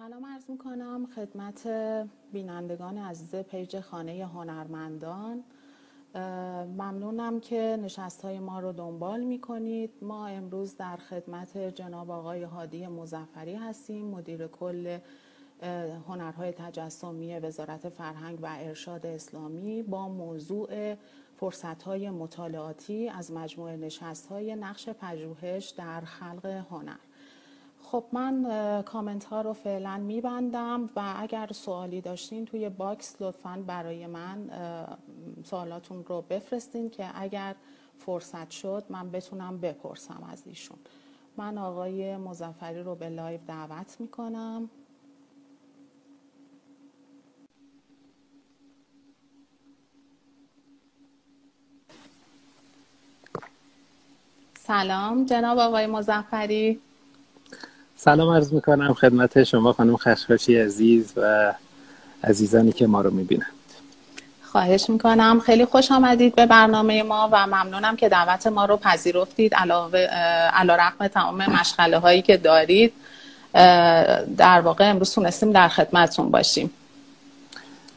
سلام عرض می کنم خدمت بینندگان عزیز پیج خانه هنرمندان. ممنونم که نشست های ما رو دنبال می کنید ما امروز در خدمت جناب آقای هادی مزفری هستیم مدیر کل هنرهای تجسمی وزارت فرهنگ و ارشاد اسلامی. با موضوع فرصت های مطالعاتی از مجموعه نشست های نقش پژوهش در خلق هنر. خب من کامنت ها رو فعلا میبندم و اگر سوالی داشتین توی box لطفا برای من سوالاتون رو بفرستین که اگر فرصت شد من بتونم بپرسم از ایشون. من آقای مظفری رو به live دعوت می‌کنم. سلام جناب آقای مزفری سلام عرض می‌کنم خدمت شما خانم خشخاشی عزیز و عزیزانی که ما رو می‌بینند. خواهش می‌کنم. خیلی خوش آمدید به برنامه ما و ممنونم که دعوت ما رو پذیرفتید. علاوه علا رقم تمام مشغله هایی که دارید در واقع امروز تونستیم در خدمتتون باشیم.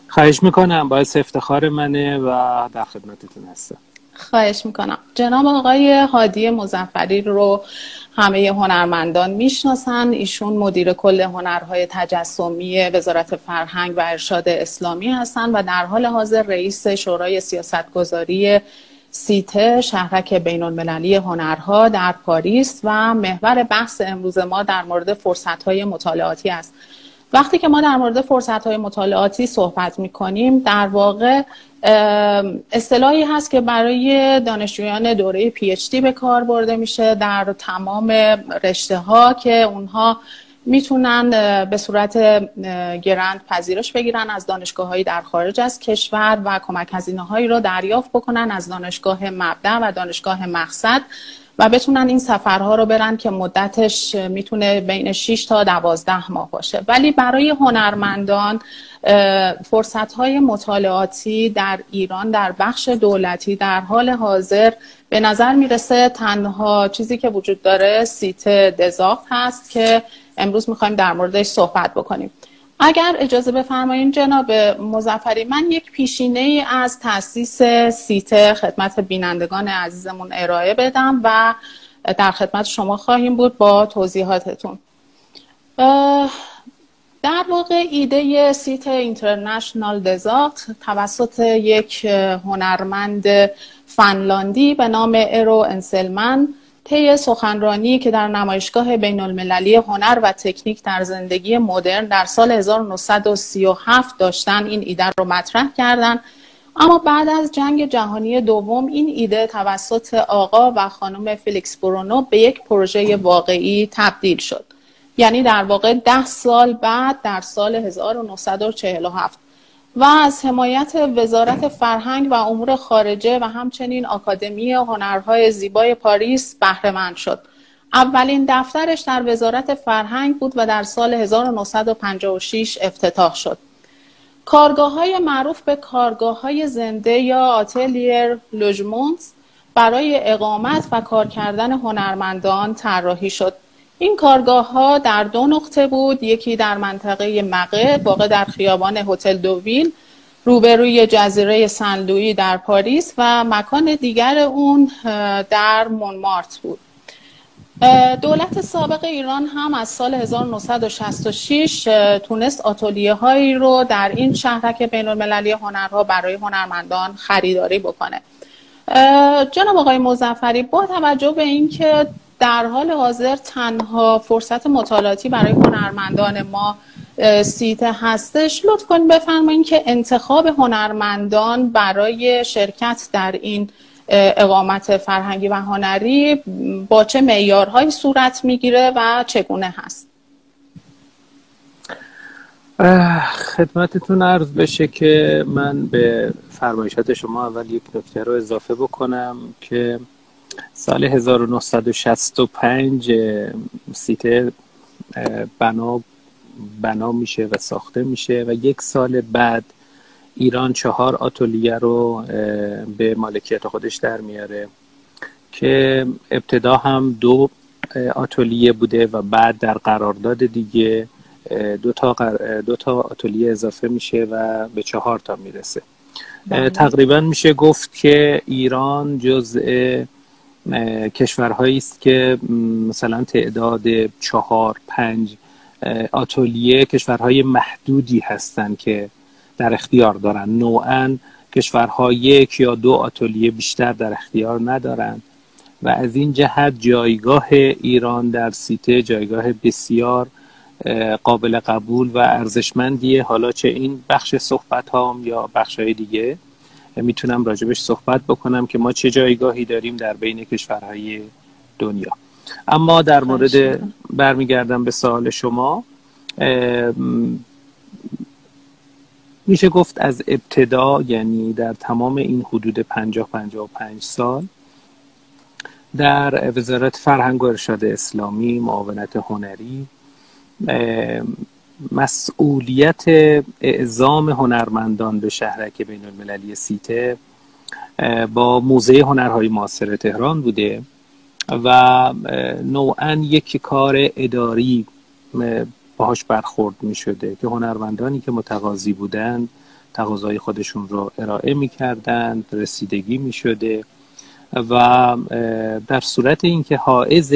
خواهش می‌کنم. باعث افتخار منه و در خدمتتون هستم. خواهش می‌کنم. جناب آقای هادی مزفری رو همه هنرمندان می‌شناسن. ایشون مدیر کل هنرهای تجسمی وزارت فرهنگ و ارشاد اسلامی هستند و در حال حاضر رئیس شورای سیاستگذاری سیته شهرک بین المللی هنرها در پاریس و محور بحث امروز ما در مورد فرصتهای مطالعاتی است. وقتی که ما در مورد فرصت های مطالعاتی صحبت می کنیم در واقع اصطلاحی هست که برای دانشجویان دوره پی اچ دی به کار برده میشه در تمام رشته ها که اونها می‌تونن به صورت گرند پذیرش بگیرن از دانشگاه هایی در خارج از کشور و کمک هزینه هایی رو دریافت بکنن از دانشگاه مبدع و دانشگاه مقصد. و بتونن این سفرها رو برن که مدتش می‌تونه بین 6 تا 12 ماه باشه. ولی برای هنرمندان فرصت های مطالعاتی در ایران در بخش دولتی در حال حاضر به نظر می‌رسه تنها چیزی که وجود داره Cité des Arts هست که امروز می‌خوایم در موردش صحبت بکنیم. اگر اجازه بفرمایید جناب مظفری من یک پیشینه از تاسیس Cité خدمت بینندگان عزیزمون ارائه بدم و در خدمت شما خواهیم بود با توضیحاتتون. در واقع ایده Cité Internationale des Arts توسط یک هنرمند فنلاندی به نام ارو اسنلمن طی سخنرانی که در نمایشگاه بین المللی هنر و تکنیک در زندگی مدرن در سال 1937 داشتن این ایده رو مطرح کردند اما بعد از جنگ جهانی دوم این ایده توسط آقا و خانم فیلیکس برونو به یک پروژه واقعی تبدیل شد. یعنی در واقع ده سال بعد در سال 1947 و از حمایت وزارت فرهنگ و امور خارجه و همچنین آکادمی هنرهای زیبای پاریس بهرهمند شد. اولین دفترش در وزارت فرهنگ بود و در سال 1956 افتتاح شد. کارگاه های معروف به کارگاه های زنده یا آتلیر لوژمونت برای اقامت و کار کردن هنرمندان طراحی شد این کارگاه ها در دو نقطه بود. یکی در منطقه مقه واقع در خیابان هتل دوویل روبروی جزیره سنلویی در پاریس و مکان دیگر اون در مونمارت بود. دولت سابق ایران هم از سال 1966 تونست آتولیه هایی رو در این شهرک بین المللی هنرها برای هنرمندان خریداری بکنه. جناب آقای مزفری با توجه به اینکه در حال حاضر تنها فرصت مطالعاتی برای هنرمندان ما سیته هستش. لطف کنید بفرمایید که انتخاب هنرمندان برای شرکت در این اقامت فرهنگی و هنری با چه معیارهایی صورت می‌گیره و چگونه هست؟ خدمتتون عرض بشه که من به فرمایشات شما اول یک نکته رو اضافه بکنم که سال 1965 سیته بنا بنا میشه و ساخته میشه و یک سال بعد ایران چهار آتولیه رو به مالکیت خودش در میاره که ابتدا هم دو آتولیه بوده و بعد در قرارداد دیگه دو تا, دو تا آتلیه اضافه میشه و به چهار تا می‌رسه بله. تقریبا میشه گفت که ایران جزء کشورهایی است که مثلا تعداد چهار پنج آتلیه کشورهای محدودی هستند که در اختیار دارن. نوعا کشورها یک یا دو آتلیه بیشتر در اختیار ندارند و از این جهت جایگاه ایران در سیته جایگاه بسیار قابل قبول و ارزشمندیه. حالا چه این بخش صحبت هام یا بخش های دیگه؟ می‌تونم راجبش صحبت بکنم که ما چه جایگاهی داریم در بین کشورهای دنیا. اما در مورد برمیگردم به سوال شما میشه گفت از ابتدا یعنی در تمام این حدود 50 55 سال در وزارت فرهنگ و ارشاد اسلامی معاونت هنری مسئولیت اعزام هنرمندان به شهرک بین المللی سیته با موزه هنرهای معاصر تهران بوده و نوعا یک کار اداری باهاش برخورد می شده که هنرمندانی که متقاضی بودند تقاضای خودشون رو ارائه می کردند رسیدگی می شده و در صورت اینکه حائز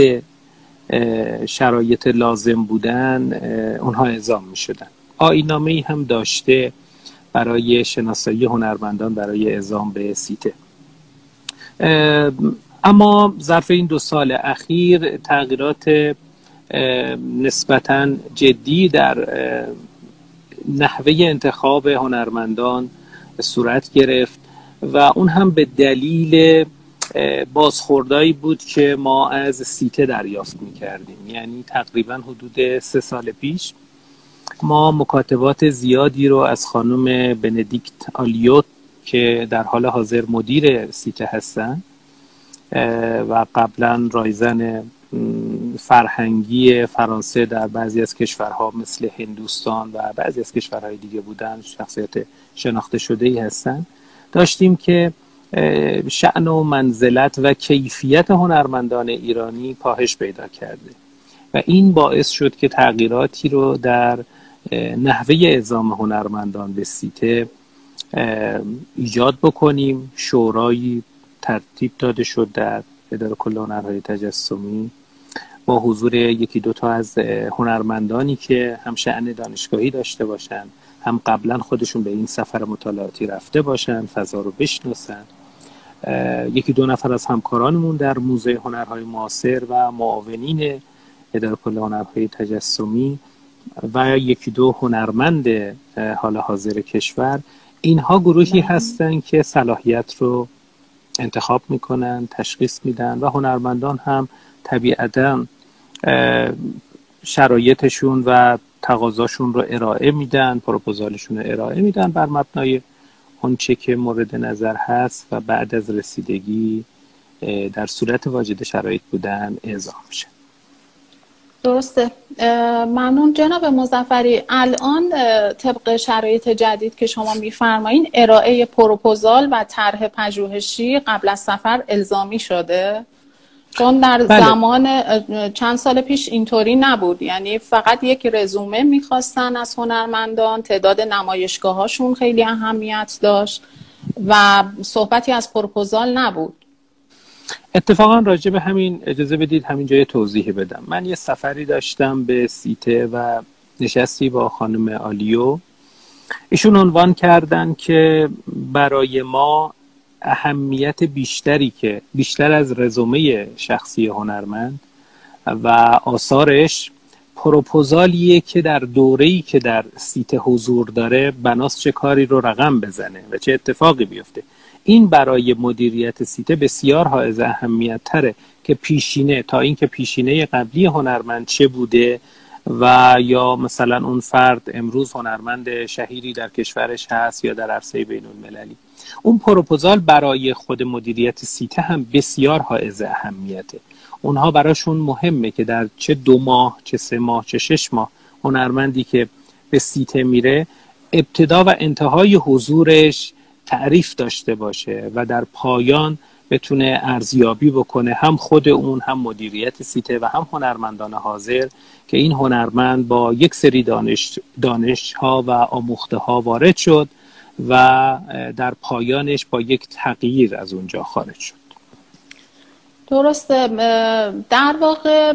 شرایط لازم بودن اونها اعزام می شدن آینامه ای هم داشته برای شناسایی هنرمندان برای اعزام به سیته. اما ظرف این دو سال اخیر تغییرات نسبتا جدی در نحوه انتخاب هنرمندان صورت گرفت و اون هم به دلیل بازخوردایی بود که ما از سیته دریافت می کردیم یعنی تقریبا حدود سه سال پیش ما مکاتبات زیادی رو از خانم بندیکت آلیوت که در حال حاضر مدیر سیته هستن و قبلا رایزن فرهنگی فرانسه در بعضی از کشورها مثل هندوستان و بعضی از کشورهای دیگه بودن شخصیت شناخته شده ای هستن. داشتیم که شعن و منزلت و کیفیت هنرمندان ایرانی کاهش پیدا کرده. و این باعث شد که تغییراتی رو در نحوه اعزام هنرمندان به سیته ایجاد بکنیم. شورایی ترتیب داده شد در اداره کل هنرهای تجسمی با حضور یکی دوتا از هنرمندانی که هم شعن دانشگاهی داشته باشند هم قبلا خودشون به این سفر مطالعاتی رفته باشن فضا رو بشناسن. یکی دو نفر از همکارانمون در موزه هنرهای معاصر و معاونین اداره کل هنرهای تجسمی و یکی دو هنرمند حال حاضر کشور. اینها گروهی هستند که صلاحیت رو انتخاب می‌کنن تشخیص میدن و هنرمندان هم طبیعتا شرایطشون و تقاضاشون رو ارائه میدن پروپوزالشون رو ارائه میدن بر مبنای چه که مورد نظر هست و بعد از رسیدگی در صورت واجد شرایط بودن اعزام میشه. درسته. ممنون. جناب مزفری الان طبق شرایط جدید که شما میفرمایین ارائه پروپوزال و طرح پژوهشی قبل از سفر الزامی شده؟ چون در بله. زمان چند سال پیش اینطوری نبود. یعنی فقط یک رزومه می‌خواستن از هنرمندان تعداد نمایشگاه هاشون خیلی اهمیت داشت و صحبتی از پروپوزال نبود. اتفاقا راجع به همین اجازه بدید همین جای توضیح بدم. من یه سفری داشتم به سیته و نشستی با خانم آلیو. ایشون عنوان کردن که برای ما اهمیت بیشتری که بیشتر از رزومه شخصی هنرمند و آثارش پروپوزالیه که در دوره‌ای که در سیت حضور داره بناس چه کاری رو رقم بزنه و چه اتفاقی بیفته. این برای مدیریت سیته بسیار حائز اهمیت تره که پیشینه تا اینکه پیشینه قبلی هنرمند چه بوده و یا مثلا اون فرد امروز هنرمند شهیری در کشورش هست یا در عرصه بین المللی اون پروپوزال برای خود مدیریت سیته هم بسیار حائز اهمیته. اونها براشون مهمه که در چه دو ماه چه سه ماه چه شش ماه هنرمندی که به سیته میره ابتدا و انتهای حضورش تعریف داشته باشه و در پایان بتونه ارزیابی بکنه هم خود اون هم مدیریت سیته و هم هنرمندان حاضر که این هنرمند با یک سری دانش, دانش ها و آموخته ها وارد شد و در پایانش با یک تغییر از اونجا خارج شد. درسته در واقع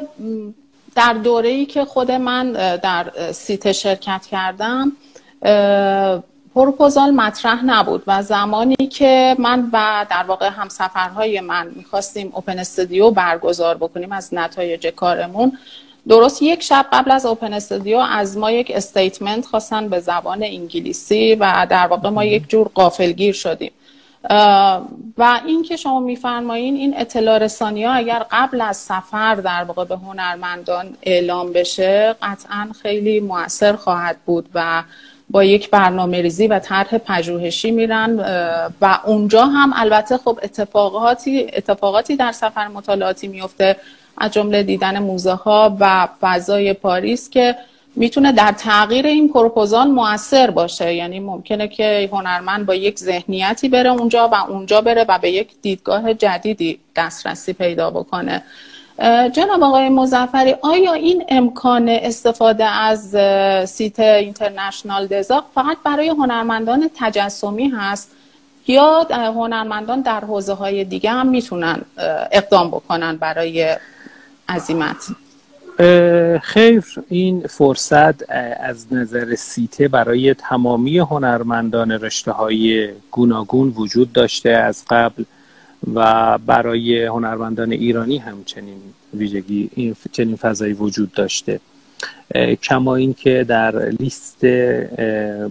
در دوره ای که خود من در Cité شرکت کردم پروپوزال مطرح نبود و زمانی که من و در واقع همسفرهای من می‌خواستیم open studio برگزار بکنیم از نتایج کارمون درست یک شب قبل از open studio از ما یک statement خواستن به زبان انگلیسی و در واقع ما یک جور غافلگیر شدیم. و این که شما میفرمایین این اطلاع رسانی ها اگر قبل از سفر در واقع به هنرمندان اعلام بشه قطعا خیلی موثر خواهد بود و با یک برنامه ریزی و طرح پژوهشی میرن. و اونجا هم البته خب اتفاقاتی اتفاقاتی در سفر مطالعاتی میفته از جمله دیدن موزه ها و فضای پاریس که می‌تونه در تغییر این پروپوزال موثر باشه. یعنی ممکنه که هنرمند با یک ذهنیتی بره اونجا و اونجا بره و به یک دیدگاه جدیدی دسترسی پیدا بکنه. جناب آقای مزفری آیا این امکان استفاده از سیت اینترنشنال دزاق فقط برای هنرمندان تجسمی هست یا هنرمندان در حوزه های دیگه هم می‌تونن اقدام بکنن برای عزیمت. خیر این فرصت از نظر سیته برای تمامی هنرمندان رشته های گوناگون وجود داشته از قبل و برای هنرمندان ایرانی هم چنین ویژگی این چنین فضایی وجود داشته. کما اینکه در لیست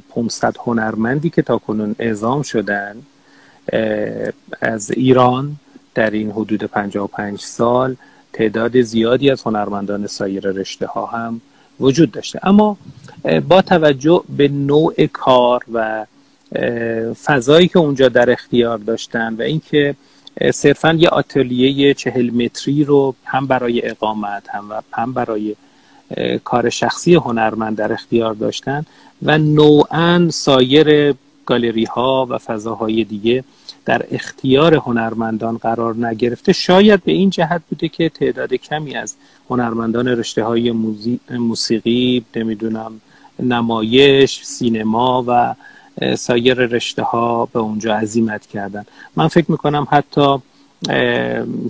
500 هنرمندی که تا کنون اعزام شدن از ایران در این حدود 55 سال تعداد زیادی از هنرمندان سایر رشته ها هم وجود داشته. اما با توجه به نوع کار و فضایی که اونجا در اختیار داشتن و اینکه صرفا یه آتلیه چهل متری رو هم برای اقامت هم, و هم برای کار شخصی هنرمند در اختیار داشتن و نوعا سایر گالری ها و فضاهای دیگه در اختیار هنرمندان قرار نگرفته. شاید به این جهت بوده که تعداد کمی از هنرمندان رشته های موسیقی نمی‌دونم نمایش سینما و سایر رشته ها به اونجا عزیمت کردن. من فکر می‌کنم حتی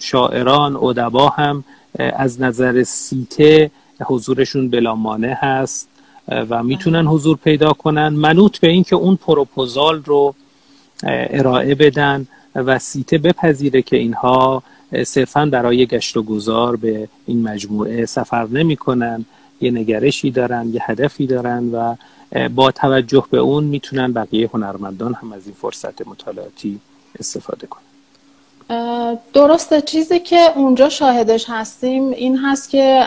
شاعران ادبا هم از نظر سیته حضورشون بلامانه هست. و می‌تونن حضور پیدا کنن. منوط به اینکه اون پروپوزال رو ارائه بدن و سیته بپذیره که اینها صرفا برای گشت و گذار به این مجموعه سفر نمی کنن یه نگرشی دارن یه هدفی دارن و با توجه به اون می‌تونن بقیه هنرمندان هم از این فرصت مطالعاتی استفاده کنن. درسته چیزی که اونجا شاهدش هستیم این هست که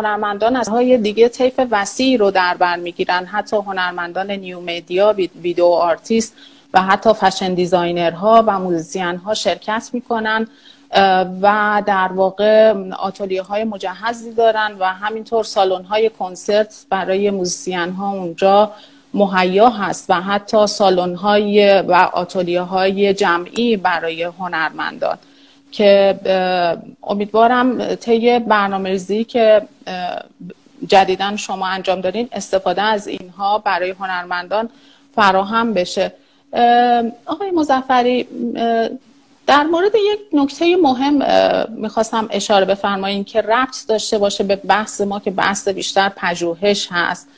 هنرمندان از های دیگه طیف وسیعی رو در بر می‌گیرن. حتی هنرمندان new media video artist و حتی fashion designer ها و musician ها شرکت می‌کنن و در واقع آتولیه های مجهزی دارن و همینطور سالن های کنسرت برای موزیسین ها اونجا مهیا هست و حتی سالن های و آتولیه های جمعی برای هنرمندان. که امیدوارم طی برنامه ریزی که جدیدا شما انجام دارین استفاده از اینها برای هنرمندان فراهم بشه. آقای مزفری در مورد یک نکته مهم می‌خواستم اشاره بفرمایید که ربط داشته باشه به بحث ما که بحث بیشتر پژوهش هست.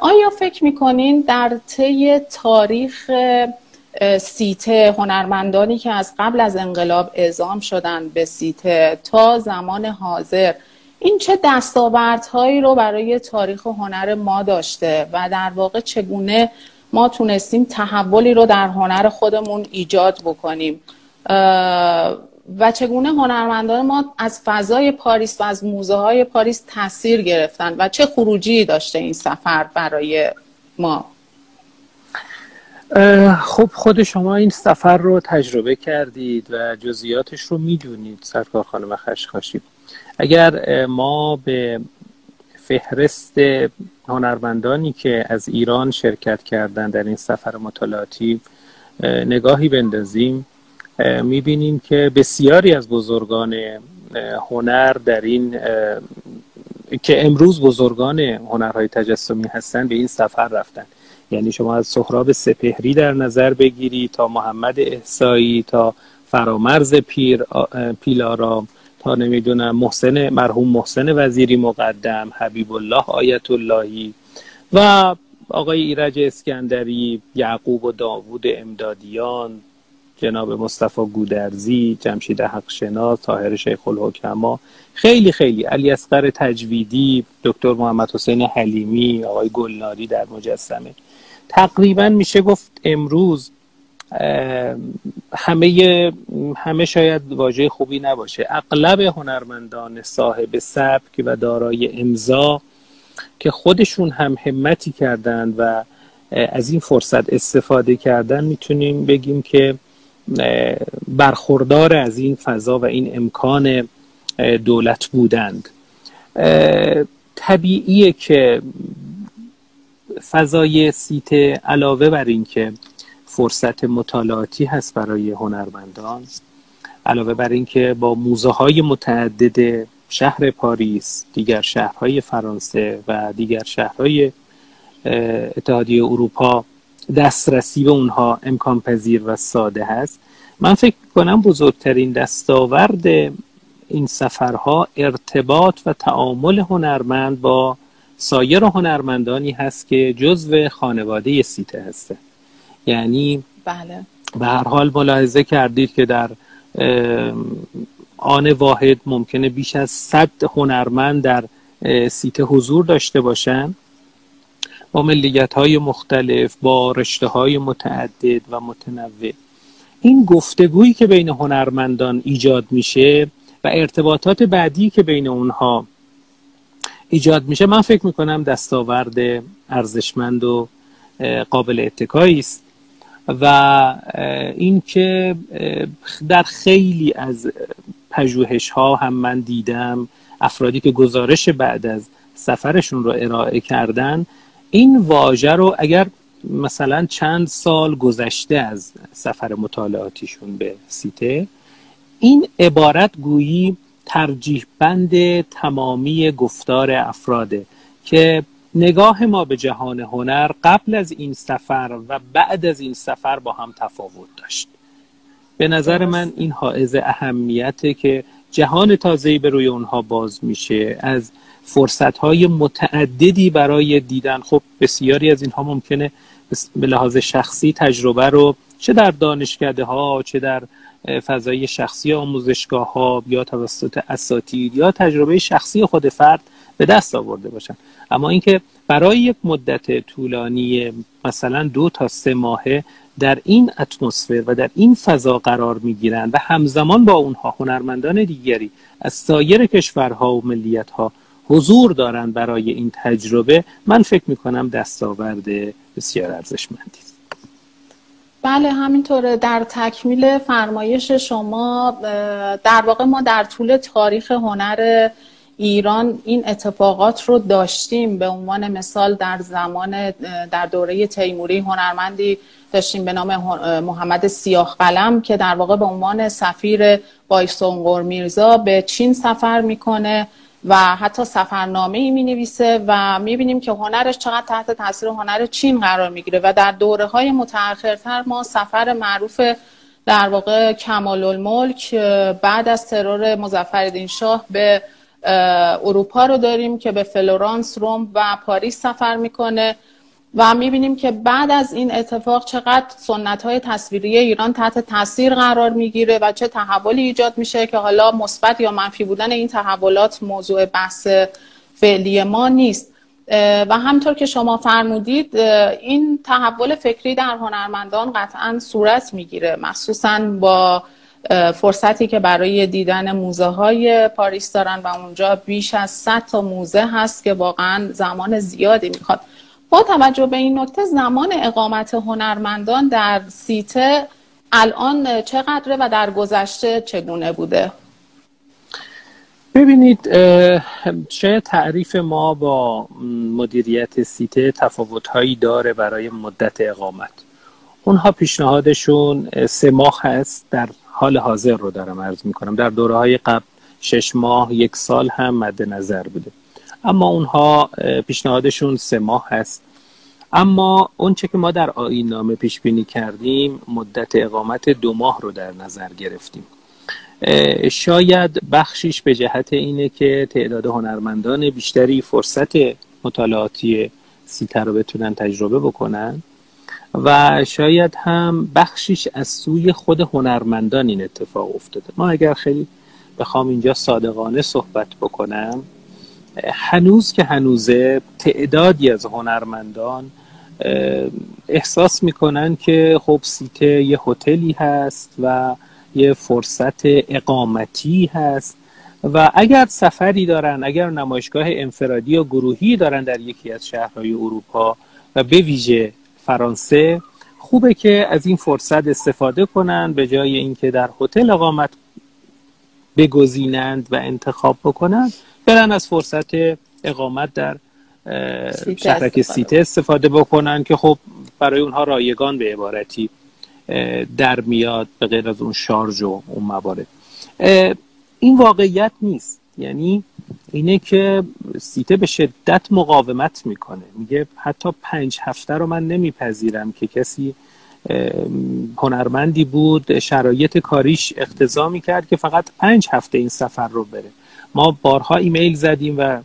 آیا فکر می‌کنین در طی تاریخ سیته هنرمندانی که از قبل از انقلاب اعزام شدن به سیته تا زمان حاضر. این چه دستاوردهایی رو برای تاریخ هنر ما داشته و در واقع چگونه ما تونستیم تحولی رو در هنر خودمون ایجاد بکنیم؟ و چگونه هنرمندان ما از فضای پاریس و از موزه های پاریس تاثیر گرفتن و چه خروجی داشته این سفر برای ما؟ خب خود شما این سفر رو تجربه کردید و جزئیاتش رو می‌دونید سرکار خانم خشخاشی. اگر ما به فهرست هنرمندانی که از ایران شرکت کردن در این سفر مطالعاتی نگاهی بندازیم می‌بینیم که بسیاری از بزرگان هنر در این که امروز بزرگان هنرهای تجسمی هستند به این سفر رفتن. یعنی شما از سهراب سپهری در نظر بگیری تا محمد احسایی تا فرامرز پیر پیلارام تا نمی‌دونم محسن مرحوم محسن وزیری مقدم حبیب الله آیت اللهی و آقای ایرج اسکندری یعقوب و داوود امدادیان جناب مصطفی گودرزی جمشید حقشناس طاهر شیخ الحکما خیلی خیلی علی اصغر تجویدی دکتر محمد حسین حلیمی آقای گلناری در مجسمه. تقریبا میشه گفت امروز همه همه شاید واژه خوبی نباشه. اغلب هنرمندان صاحب سبک و دارای امضا که خودشون هم همتی کردند و از این فرصت استفاده کردن می‌تونیم بگیم که برخوردار از این فضا و این امکان دولت بودند. طبیعیه که فضای سیت علاوه بر اینکه فرصت مطالعاتی هست برای هنرمندان علاوه بر اینکه با موزه های متعدد شهر پاریس دیگر شهرهای فرانسه و دیگر شهرهای اتحادیه اروپا دسترسی به اونها امکان پذیر و ساده هست. من فکر کنم بزرگترین دستاورد این سفرها ارتباط و تعامل هنرمند با سایر هنرمندانی هست که جزو خانواده سیته هسته یعنی بله. به هر حال ملاحظه کردید که در آن واحد ممکنه بیش از صد هنرمند در سیته حضور داشته باشند با ملیت های مختلف با رشته های متعدد و متنوع. این گفتگویی که بین هنرمندان ایجاد میشه و ارتباطات بعدی که بین اونها ایجاد میشه. من فکر می‌کنم دستاورد ارزشمند و قابل اتکایی است. و اینکه در خیلی از پژوهش ها هم من دیدم افرادی که گزارش بعد از سفرشون رو ارائه کردن این واژه رو اگر مثلا چند سال گذشته از سفر مطالعاتیشون به سیته این عبارت گویی ترجیح بند تمامی گفتار افراده که نگاه ما به جهان هنر قبل از این سفر و بعد از این سفر با هم تفاوت داشت. به نظر من این حائز اهمیته که جهان تازه‌ای به روی اونها باز میشه از فرصت های متعددی برای دیدن. خب بسیاری از اینها ممکنه به لحاظ شخصی تجربه رو چه در دانشکده ها چه در فضای شخصی آموزشگاه ها یا توسط اساتید یا تجربه شخصی خود فرد به دست آورده باشن. اما اینکه برای یک مدت طولانی مثلا دو تا سه ماهه در این اتمسفر و در این فضا قرار می‌گیرند و همزمان با اونها هنرمندان دیگری از سایر کشورها و ملیتها حضور دارند برای این تجربه من فکر می‌کنم دستاورد بسیار ارزشمندی است. بله همینطوره. در تکمیل فرمایش شما در واقع ما در طول تاریخ هنر ایران این اتفاقات رو داشتیم. به عنوان مثال در زمان در دوره تیموری هنرمندی داشتیم به نام محمد سیاه قلم که در واقع به عنوان سفیر بایسونگور میرزا به چین سفر می‌کنه. و حتی سفرنامه ای می نویسه و می بینیم که هنرش چقدر تحت تاثیر هنر چین قرار می‌گیره و در دوره های متأخرتر ما سفر معروف در واقع کمال الملک بعد از ترور مظفرالدین شاه به اروپا رو داریم که به فلورانس، روم و پاریس سفر می‌کنه. و می‌بینیم که بعد از این اتفاق چقدر سنت های تصویری ایران تحت تاثیر قرار می‌گیره و چه تحولی ایجاد میشه که حالا مثبت یا منفی بودن این تحولات موضوع بحث فعلی ما نیست. و همونطور که شما فرمودید این تحول فکری در هنرمندان قطعا صورت می‌گیره مخصوصا با فرصتی که برای دیدن موزه های پاریس دارن و اونجا بیش از 100 تا موزه هست که واقعا زمان زیادی می‌خواد. با توجه به این نکته زمان اقامت هنرمندان در سیته الان چقدره و در گذشته چگونه بوده؟ ببینید شاید تعریف ما با مدیریت سیته تفاوتهایی داره برای مدت اقامت. اونها پیشنهادشون سه ماه هست در حال حاضر رو دارم عرض می‌کنم. در دوره های قبل شش ماه یک سال هم مد نظر بوده. اما اونها پیشنهادشون سه ماه هست اما اونچه که ما در آین نامه پیش بینی کردیم مدت اقامت دو ماه رو در نظر گرفتیم. شاید بخشیش به جهت اینه که تعداد هنرمندان بیشتری فرصت مطالعاتی سیتر رو بتونن تجربه بکنن و شاید هم بخشیش از سوی خود هنرمندان این اتفاق افتاده. ما اگر خیلی بخوام اینجا صادقانه صحبت بکنم هنوز که هنوزه تعدادی از هنرمندان احساس می‌کنن که خب سیته یه هتلی هست و یه فرصت اقامتی هست و اگر سفری دارن اگر نمایشگاه انفرادی یا گروهی دارن در یکی از شهرهای اروپا و به ویژه فرانسه خوبه که از این فرصت استفاده کنن به جای اینکه در هتل اقامت بگزینند و انتخاب بکنند برن از فرصت اقامت در شهرک سیته استفاده بکنن که خب برای اونها رایگان به عبارتی در میاد به غیر از اون شارژ و اون موارد. این واقعیت نیست. یعنی اینه که سیته به شدت مقاومت می‌کنه. میگه حتی پنج هفته رو من نمیپذیرم که کسی هنرمندی بود شرایط کاریش اقتضا می‌کرد که فقط پنج هفته این سفر رو بره. ما بارها ایمیل زدیم و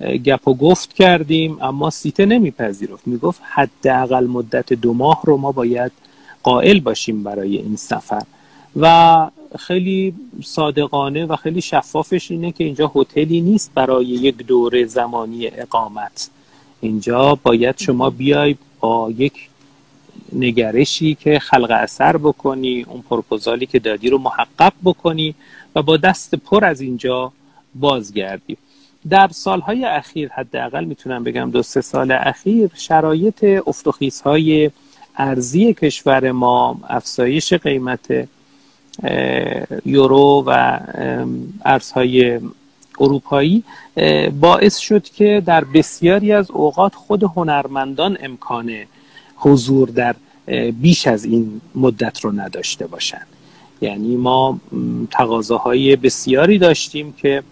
گپ و گفت کردیم اما سیته نمیپذیرفت. می‌گفت حداقل مدت دو ماه رو ما باید قائل باشیم برای این سفر. و خیلی صادقانه و خیلی شفافش اینه که اینجا هتلی نیست برای یک دوره زمانی اقامت. اینجا باید شما بیای با یک نگرشی که خلق اثر بکنی اون پروپوزالی که دادی رو محقق بکنی و با دست پر از اینجا بازگردی در سالهای اخیر حداقل می‌تونم بگم دو سه سال اخیر شرایط های ارزی کشور ما افزایش قیمت یورو و ارزهای اروپایی باعث شد که در بسیاری از اوقات خود هنرمندان امکان حضور در بیش از این مدت رو نداشته باشند. یعنی ما تقاضاهای بسیاری داشتیم که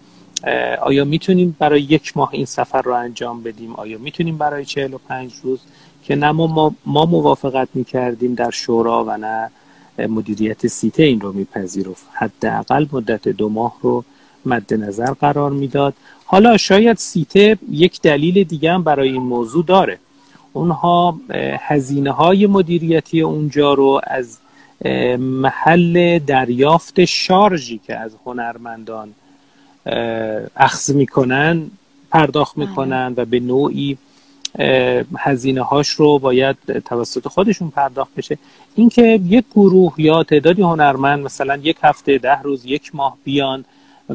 آیا می‌تونیم برای یک ماه این سفر رو انجام بدیم؟ آیا می‌تونیم برای 45 روز؟ که نه ما, ما موافقت می‌کردیم در شورا و نه مدیریت سیته این رو میپذیرفت. حداقل مدت دو ماه رو مد نظر قرار می‌داد. حالا شاید سیته یک دلیل دیگه هم برای این موضوع داره. اونها هزینه های مدیریتی اونجا رو از محل دریافت شارژی که از هنرمندان اخذ می‌کنن پرداخت بله. می‌کنن و به نوعی هزینه هاش رو باید توسط خودشون پرداخت بشه اینکه یک گروه یا تعدادی هنرمند مثلا یک هفته ده روز یک ماه بیان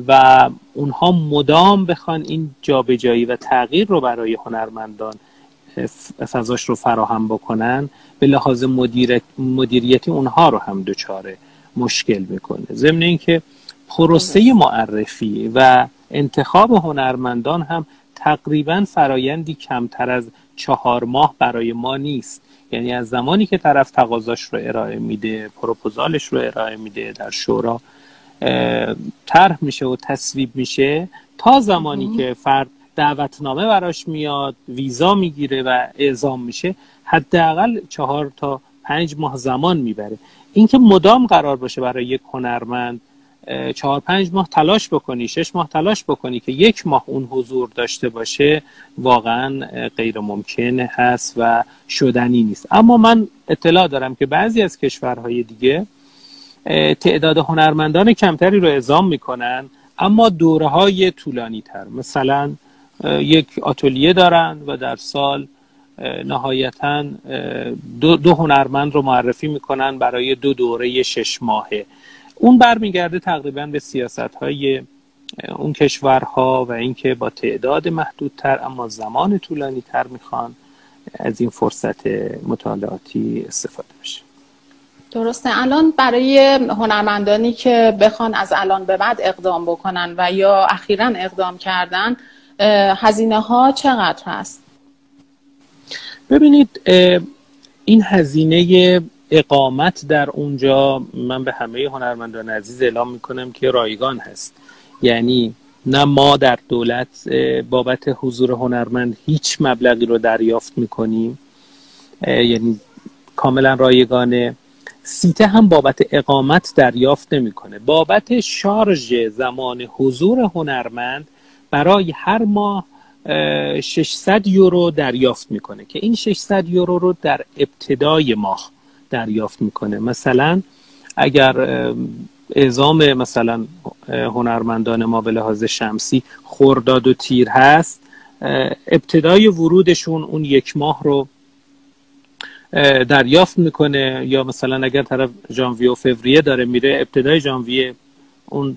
و اونها مدام بخوان این جابجایی و تغییر رو برای هنرمندان فضاش رو فراهم بکنن به لحاظ مدیریتی اونها رو هم دچار مشکل می‌کنه ضمن اینکه پروسه معرفی و انتخاب هنرمندان هم تقریبا فرایندی کمتر از چهار ماه برای ما نیست. یعنی از زمانی که طرف تقاضاش رو ارائه میده پروپوزالش رو ارائه میده در شورا طرح میشه و تصویب میشه. تا زمانی که فرد دعوتنامه براش میاد ویزا می‌گیره و اعزام میشه حداقل چهار تا پنج ماه زمان می‌بره. اینکه مدام قرار باشه برای یک هنرمند چهار پنج ماه تلاش بکنی شش ماه تلاش بکنی که یک ماه اون حضور داشته باشه واقعا غیر ممکن هست و شدنی نیست. اما من اطلاع دارم که بعضی از کشورهای دیگه تعداد هنرمندان کمتری رو اعزام می‌کنن اما دوره های طولانی تر مثلا یک آتلیه دارن و در سال نهایتا دو, دو هنرمند رو معرفی می‌کنن برای دو دوره شش ماهه. اون برمیگرده تقریبا به سیاست های اون کشورها و اینکه با تعداد محدودتر اما زمان طولانی تر می‌خوان از این فرصت مطالعاتی استفاده بشه. درسته. الان برای هنرمندانی که بخوان از الان به بعد اقدام بکنن و یا اخیرا اقدام کردن هزینه ها چقدر هست؟ ببینید این هزینه اقامت در اونجا من به همه هنرمندان عزیز اعلام می‌کنم که رایگان هست. یعنی نه ما در دولت بابت حضور هنرمند هیچ مبلغی رو دریافت می‌کنیم. یعنی کاملا رایگانه. سیته هم بابت اقامت دریافت نمی‌کنه. بابت شارژ زمان حضور هنرمند برای هر ماه 600 یورو دریافت می‌کنه که این 600 یورو رو در ابتدای ماه دریافت می‌کنه. مثلا اگر اعزام مثلا هنرمندان ما به لحاظ شمسی خورداد و تیر هست ابتدای ورودشون اون یک ماه رو دریافت می‌کنه. یا مثلا اگر طرف ژانویه و فوریه داره میره ابتدای ژانویه اون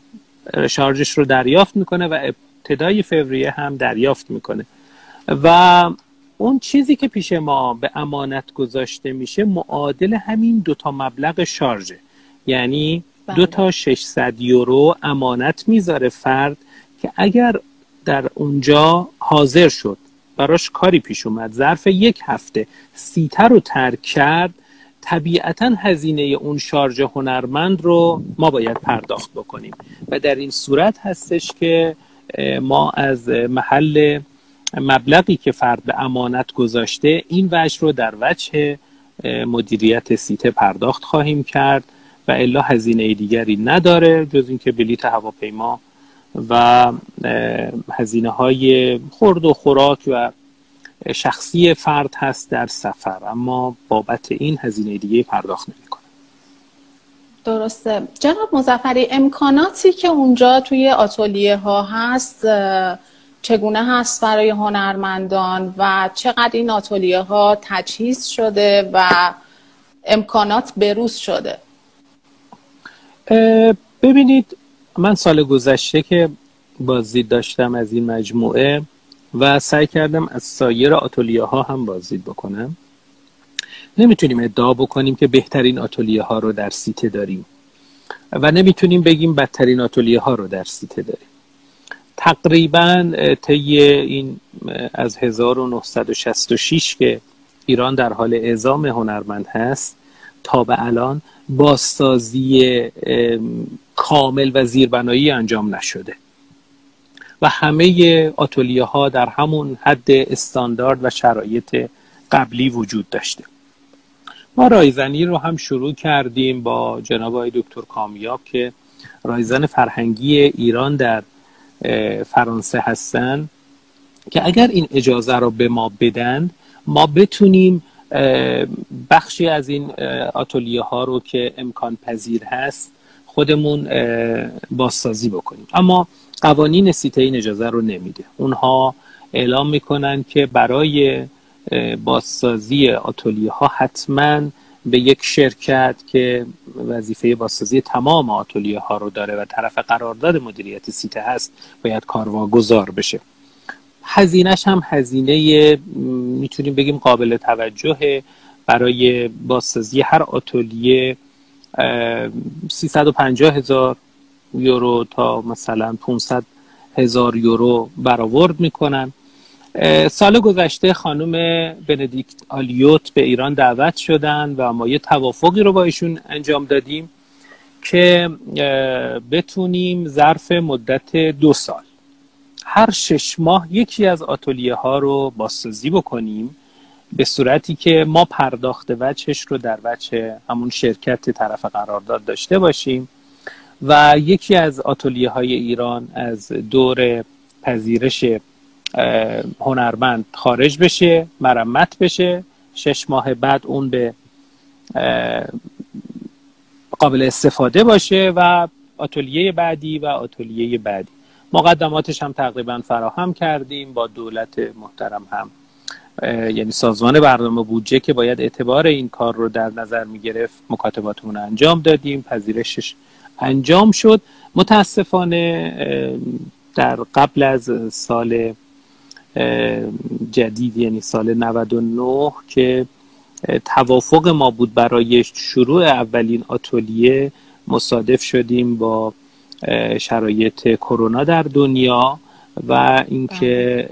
شارژش رو دریافت می‌کنه و ابتدای فوریه هم دریافت می‌کنه. و اون چیزی که پیش ما به امانت گذاشته میشه معادل همین دوتا مبلغ شارژه یعنی بله. دو تا 600 یورو امانت می‌ذاره فرد که اگر در اونجا حاضر شد براش کاری پیش اومد ظرف یک هفته سیتر رو ترک کرد طبیعتا هزینه اون شارژ هنرمند رو ما باید پرداخت بکنیم و در این صورت هستش که ما از محل مبلغی که فرد به امانت گذاشته این وجه رو در وجه مدیریت سیته پرداخت خواهیم کرد و الا هزینه دیگری نداره جز اینکه بلیت هواپیما و هزینه های خورد و خوراک و شخصی فرد هست در سفر. اما بابت این هزینه دیگه پرداخت نمی‌کنه. درسته. جناب مزفری امکاناتی که اونجا توی آتولیه ها هست چگونه هست برای هنرمندان و چقدر این آتولیه ها تجهیز شده و امکانات بروز شده؟ ببینید من سال گذشته که بازدید داشتم از این مجموعه و سعی کردم از سایر آتولیه ها هم بازدید بکنم. نمی‌تونیم ادعا بکنیم که بهترین آتولیه ها رو در سیته داریم و نمی‌تونیم بگیم بدترین آتولیه ها رو در سیته داریم. تقریبا طی این از 1966 که ایران در حال اعزام هنرمند هست تا به الان بازسازی کامل و زیربنایی انجام نشده. و همه آتولیه ها در همون حد استاندارد و شرایط قبلی وجود داشته. ما رایزنی رو هم شروع کردیم با جناب آقای دکتر کامیاب که رایزن فرهنگی ایران در فرانسه هستن که اگر این اجازه رو به ما بدن ما بتونیم بخشی از این آتولیه ها رو که امکان پذیر هست خودمون بازسازی بکنیم. اما قوانین سیته این اجازه رو نمیده. اونها اعلام می‌کنن که برای بازسازی آتولیه ها حتما به یک شرکت که وظیفه بازسازی تمام آتولیه ها رو داره و طرف قرارداد مدیریت سیته هست باید کارواگذار بشه. هزینهش هم هزینه می‌تونیم بگیم قابل توجه برای بازسازی هر آتولیه 350 هزار یورو تا مثلا 500 هزار یورو برآورد می‌کنن. سال گذشته خانم بندیکت آلیوت به ایران دعوت شدن و ما یه توافقی رو با ایشون انجام دادیم که بتونیم ظرف مدت دو سال هر شش ماه یکی از آتولیه ها رو بازسازی بکنیم به صورتی که ما پرداخت وجهش رو در وجه همون شرکت طرف قرارداد داشته باشیم و یکی از آتولیه های ایران از دور پذیرش هنرمند خارج بشه مرمت بشه. شش ماه بعد اون به قابل استفاده باشه و آتولیه بعدی و آتولیه بعدی. مقدماتش هم تقریبا فراهم کردیم با دولت محترم هم. یعنی سازمان برنامه بودجه که باید اعتبار این کار رو در نظر می گرفت مکاتباتمون انجام دادیم پذیرشش انجام شد. متاسفانه در قبل از سال جدید یعنی سال 99 که توافق ما بود برای شروع اولین آتولیه مصادف شدیم با شرایط کرونا در دنیا و اینکه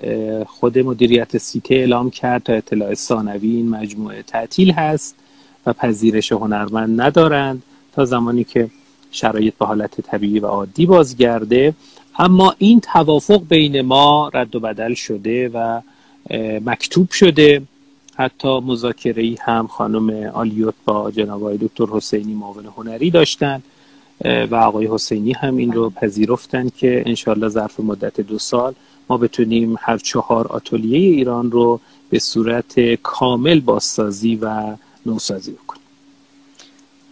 خود مدیریت سیته اعلام کرد تا اطلاع ثانوی این مجموعه تعطیل هست و پذیرش هنرمند ندارند تا زمانی که شرایط به حالت طبیعی و عادی بازگرده. اما این توافق بین ما رد و بدل شده و مکتوب شده. حتی مذاکره ای هم خانم آلیوت با جناب آقای دکتر حسینی معاون هنری داشتند و آقای حسینی هم این رو پذیرفتن که انشالله ظرف مدت دو سال ما بتونیم هر چهار آتلیه ایران رو به صورت کامل بازسازی و نوسازی بکنیم.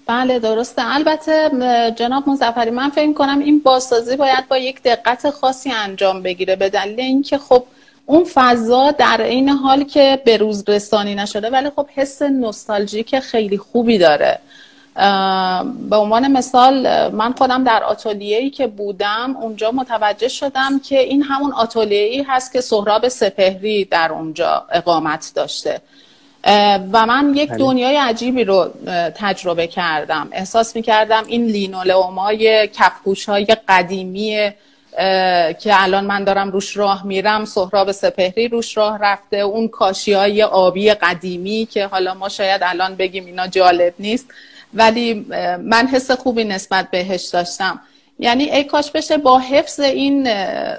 بله درسته. البته جناب مزفری من فکر کنم این بازسازی باید با یک دقت خاصی انجام بگیره به دلیل اینکه خب اون فضا در این حال که به روز رسانی نشده ولی خب حس نوستالژیک خیلی خوبی داره. به عنوان مثال من خودم در ای که بودم اونجا متوجه شدم که این همون ای هست که سهراب سپهری در اونجا اقامت داشته. و من یک بله. دنیای عجیبی رو تجربه کردم. احساس می کردم این لینولئومای کفپوش های قدیمی که الان من دارم روش راه میرم سهراب سپهری روش راه رفته اون کاشی های آبی قدیمی که حالا ما شاید الان بگیم اینا جالب نیست. ولی من حس خوبی نسبت بهش داشتم. یعنی ای کاش بشه با حفظ این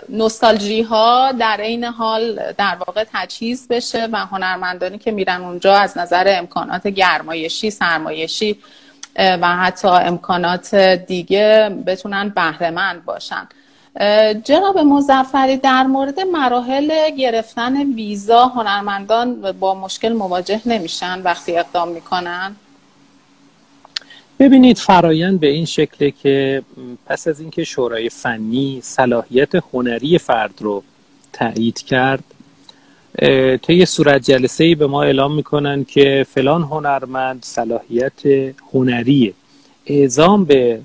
نوستالژی ها در این حال در واقع تجهیز بشه و هنرمندانی که میرن اونجا از نظر امکانات گرمایشی سرمایشی و حتی امکانات دیگه بتونن بهرهمند باشن. جناب مزفری در مورد مراحل گرفتن ویزا هنرمندان با مشکل مواجه نمیشن وقتی اقدام می‌کنن؟ ببینید فرایند به این شکله که پس از اینکه شورای فنی صلاحیت هنری فرد رو تایید کرد طی صورت جلسه ای به ما اعلام می‌کنن که فلان هنرمند صلاحیت هنری اعزام به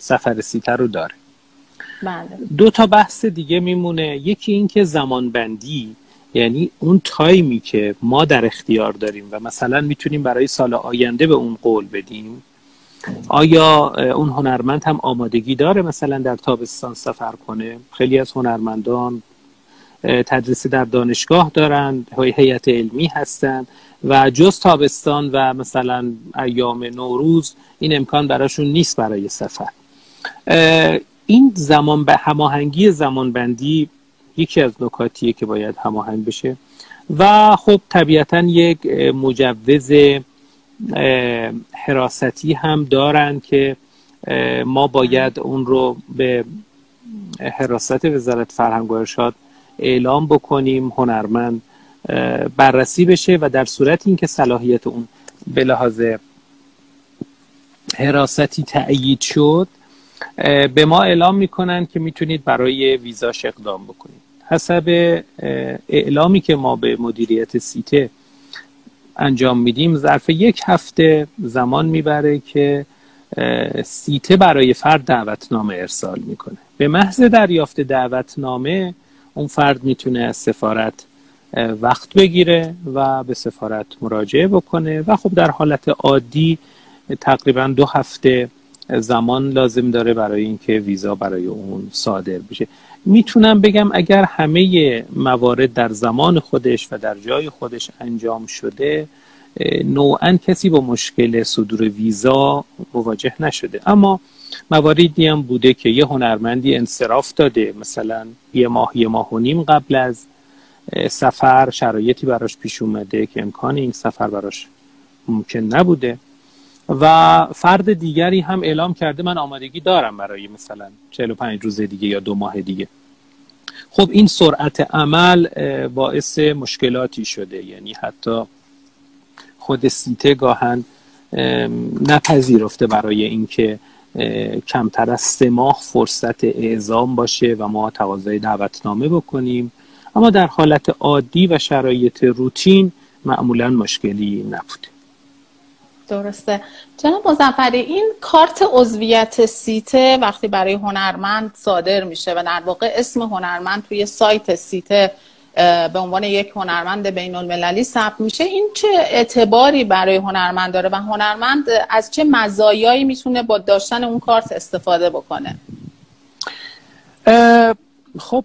سفر سیتر رو داره بله. دو تا بحث دیگه میمونه یکی اینکه زمانبندی یعنی اون تایمی که ما در اختیار داریم و مثلا می‌تونیم برای سال آینده به اون قول بدیم آیا اون هنرمند هم آمادگی داره مثلا در تابستان سفر کنه؟ خیلی از هنرمندان تدریس در دانشگاه دارن هیئت علمی هستند و جز تابستان و مثلا ایام نوروز این امکان براشون نیست برای سفر. این زمان به هماهنگی زمانبندی یکی از نکاتیه که باید هماهنگ بشه. و خب طبیعتا یک مجوز حراستی هم دارن که ما باید اون رو به حراست وزارت فرهنگ و ارشاد اعلام بکنیم هنرمند بررسی بشه و در صورت اینکه صلاحیت اون به لحاظ حراستی تأیید شد به ما اعلام می‌کنن که می‌تونید برای ویزاش اقدام بکنید. حسب اعلامی که ما به مدیریت سیته انجام میدیم ظرف یک هفته زمان می‌بره که سیته برای فرد دعوتنامه ارسال می‌کنه. به محض دریافت دعوتنامه اون فرد می‌تونه از سفارت وقت بگیره و به سفارت مراجعه بکنه و خب در حالت عادی تقریبا دو هفته زمان لازم داره برای اینکه ویزا برای اون صادر بشه. می‌تونم بگم اگر همه موارد در زمان خودش و در جای خودش انجام شده نوعا کسی با مشکل صدور ویزا مواجه نشده. اما مواردی هم بوده که یه هنرمندی انصراف داده مثلا یه ماه یه ماه و نیم قبل از سفر شرایطی براش پیش اومده که امکان این سفر براش ممکن نبوده. و فرد دیگری هم اعلام کرده من آمادگی دارم برای مثلا 45 روز دیگه یا دو ماه دیگه. خب این سرعت عمل باعث مشکلاتی شده. یعنی حتی خود سیته گاهن نپذیرفته برای اینکه کمتر از سه ماه فرصت اعزام باشه و ما تقاضای دعوتنامه بکنیم. اما در حالت عادی و شرایط روتین معمولا مشکلی نبوده. درسته. جناب مزفری این کارت عضویت سیته وقتی برای هنرمند صادر میشه و در واقع اسم هنرمند توی سایت سیته به عنوان یک هنرمند بین المللی ثبت میشه این چه اعتباری برای هنرمند داره و هنرمند از چه مزایایی می‌تونه با داشتن اون کارت استفاده بکنه؟ خب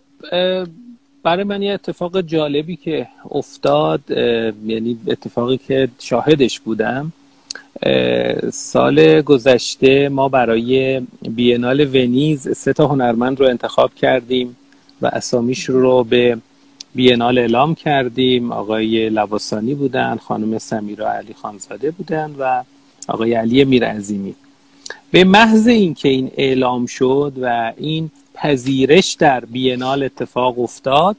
برای من یه اتفاق جالبی که افتاد یعنی اتفاقی که شاهدش بودم سال گذشته ما برای بینال ونیز سه تا هنرمند رو انتخاب کردیم و اسامیش رو به بینال اعلام کردیم. آقای لباسانی بودن خانم سمیرا علی خانزاده بودن و آقای علی میرعظیمی. به محض اینکه این اعلام شد و این پذیرش در بینال اتفاق افتاد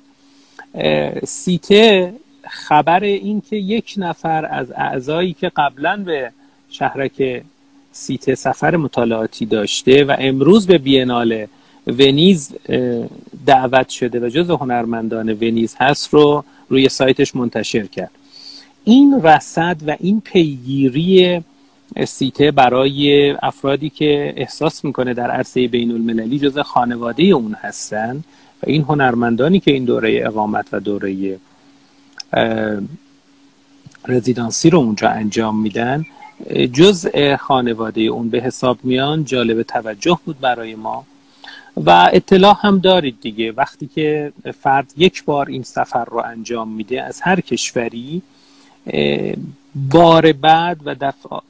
سیته خبر این که یک نفر از اعضایی که قبلا به شهرک سیته سفر مطالعاتی داشته و امروز به بینال ونیز دعوت شده و جز هنرمندان ونیز هست رو روی سایتش منتشر کرد. این رصد و این پیگیری سیته برای افرادی که احساس می‌کنه در عرصه بین المللی جز خانواده اون هستن و این هنرمندانی که این دوره اقامت و دوره رزیدانسی رو اونجا انجام میدن جز خانواده اون به حساب میان جالب توجه بود برای ما. و اطلاع هم دارید دیگه. وقتی که فرد یک بار این سفر رو انجام میده از هر کشوری بار بعد و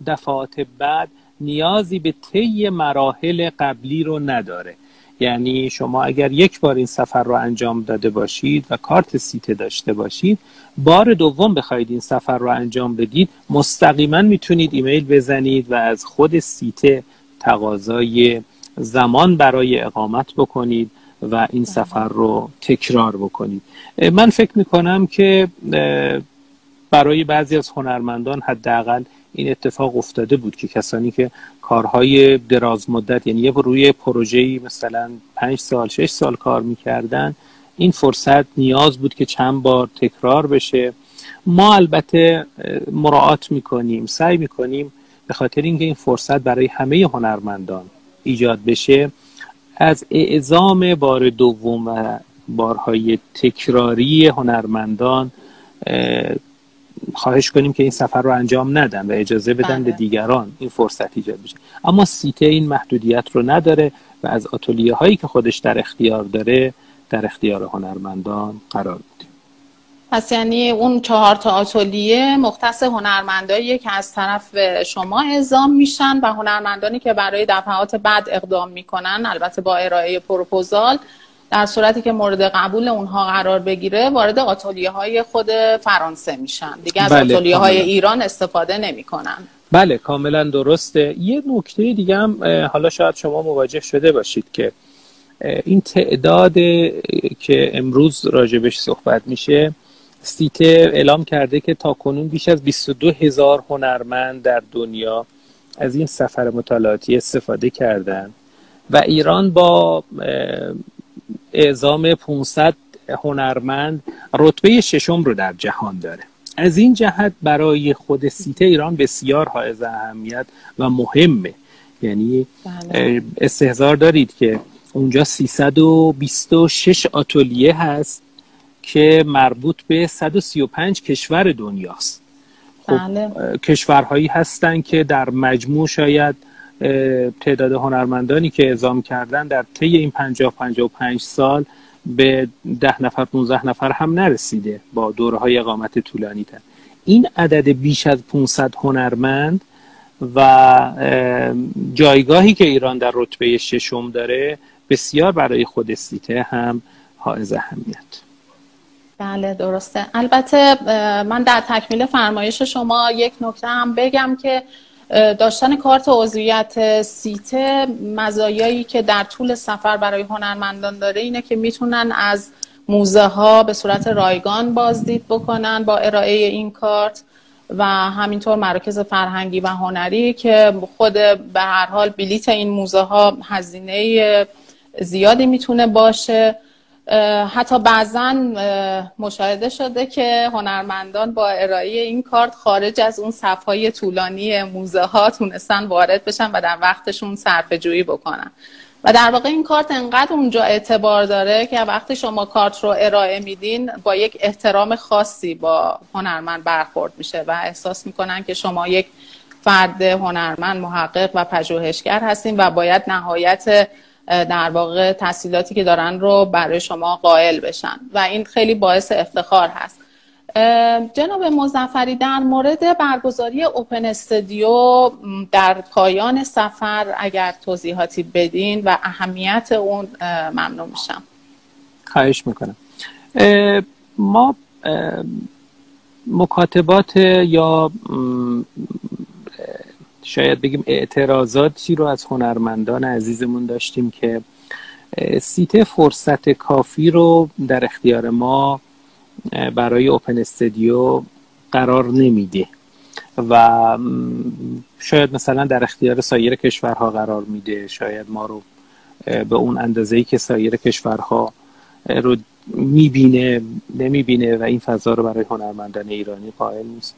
دفعات بعد نیازی به طی مراحل قبلی رو نداره. یعنی شما اگر یک بار این سفر رو انجام داده باشید و کارت سیته داشته باشید بار دوم بخواید این سفر رو انجام بدید مستقیما می‌تونید ایمیل بزنید و از خود سیته تقاضای زمان برای اقامت بکنید و این سفر رو تکرار بکنید. من فکر می‌کنم که برای بعضی از هنرمندان حداقل این اتفاق افتاده بود که کسانی که کارهای دراز مدت یعنی یه روی پروژه‌ای مثلا پنج سال شش سال کار می‌کردن این فرصت نیاز بود که چند بار تکرار بشه. ما البته مراعات می‌کنیم سعی می‌کنیم به خاطر اینکه این فرصت برای همه هنرمندان ایجاد بشه از اعزام بار دوم و بارهای تکراری هنرمندان خواهش کنیم که این سفر رو انجام ندن و اجازه بدن به بله. دیگران این فرصت ایجاد بشه اما سیته این محدودیت رو نداره و از آتولیه هایی که خودش در اختیار داره در اختیار هنرمندان قرار میده پس یعنی اون چهار تا آتولیه مختص هنرمندایی که از طرف شما اعزام میشن و هنرمندانی که برای دفعات بعد اقدام می‌کنن البته با ارائه پروپوزال در صورتی که مورد قبول اونها قرار بگیره وارد آتولیه های خود فرانسه میشن. دیگه از بله، آتولیه های ایران استفاده نمی‌کنن. بله کاملا درسته. یه نکته دیگه هم حالا شاید شما مواجه شده باشید که این تعداد که امروز راجبش صحبت میشه سیته اعلام کرده که تا کنون بیش از 22 هزار هنرمند در دنیا از این سفر مطالعاتی استفاده کردن و ایران با اعزام 500 هنرمند رتبه ششم رو در جهان داره از این جهت برای خود سیته ایران بسیار حائز اهمیت و مهمه یعنی بله. استهزار دارید که اونجا 326 آتولیه هست که مربوط به 135 کشور دنیاست خب بله. کشورهایی هستند که در مجموع شاید تعداد هنرمندانی که اعزام کردن در طی این 50 55 سال به ده نفر 15 نفر هم نرسیده با دوره های اقامت طولانی تر. این عدد بیش از 500 هنرمند و جایگاهی که ایران در رتبه ششم داره بسیار برای خود سیته هم حائز اهمیت. بله درسته. البته من در تکمیل فرمایش شما یک نکته هم بگم که داشتن کارت عضویت سیته مزایایی که در طول سفر برای هنرمندان داره اینه که می‌تونن از موزه ها به صورت رایگان بازدید بکنن با ارائه این کارت و همینطور مراکز فرهنگی و هنری که خود به هر حال بلیت این موزه ها هزینه زیادی می‌تونه باشه. حتی بعضا مشاهده شده که هنرمندان با ارائه این کارت خارج از اون صفهای طولانی موزه ها تونستن وارد بشن و در وقتشون صرف جویی بکنن. و در واقع این کارت انقدر اونجا اعتبار داره که وقتی شما کارت رو ارائه میدین با یک احترام خاصی با هنرمند برخورد میشه و احساس می‌کنن که شما یک فرد هنرمند محقق و پژوهشگر هستین و باید نهایت در واقع تحصیلاتی که دارن رو برای شما قائل بشن. و این خیلی باعث افتخار هست. جناب مزفری در مورد برگزاری اوپن استودیو در پایان سفر اگر توضیحاتی بدین و اهمیت اون ممنون میشم. خواهش می‌کنم. ما مکاتبات یا شاید بگیم اعتراضاتی رو از هنرمندان عزیزمون داشتیم که سیت فرصت کافی رو در اختیار ما برای اوپن استودیو قرار نمیده و شاید مثلا در اختیار سایر کشورها قرار میده. شاید ما رو به اون اندازه ای که سایر کشورها رو می‌بینه نمی‌بینه و این فضا رو برای هنرمندان ایرانی قائل نیست.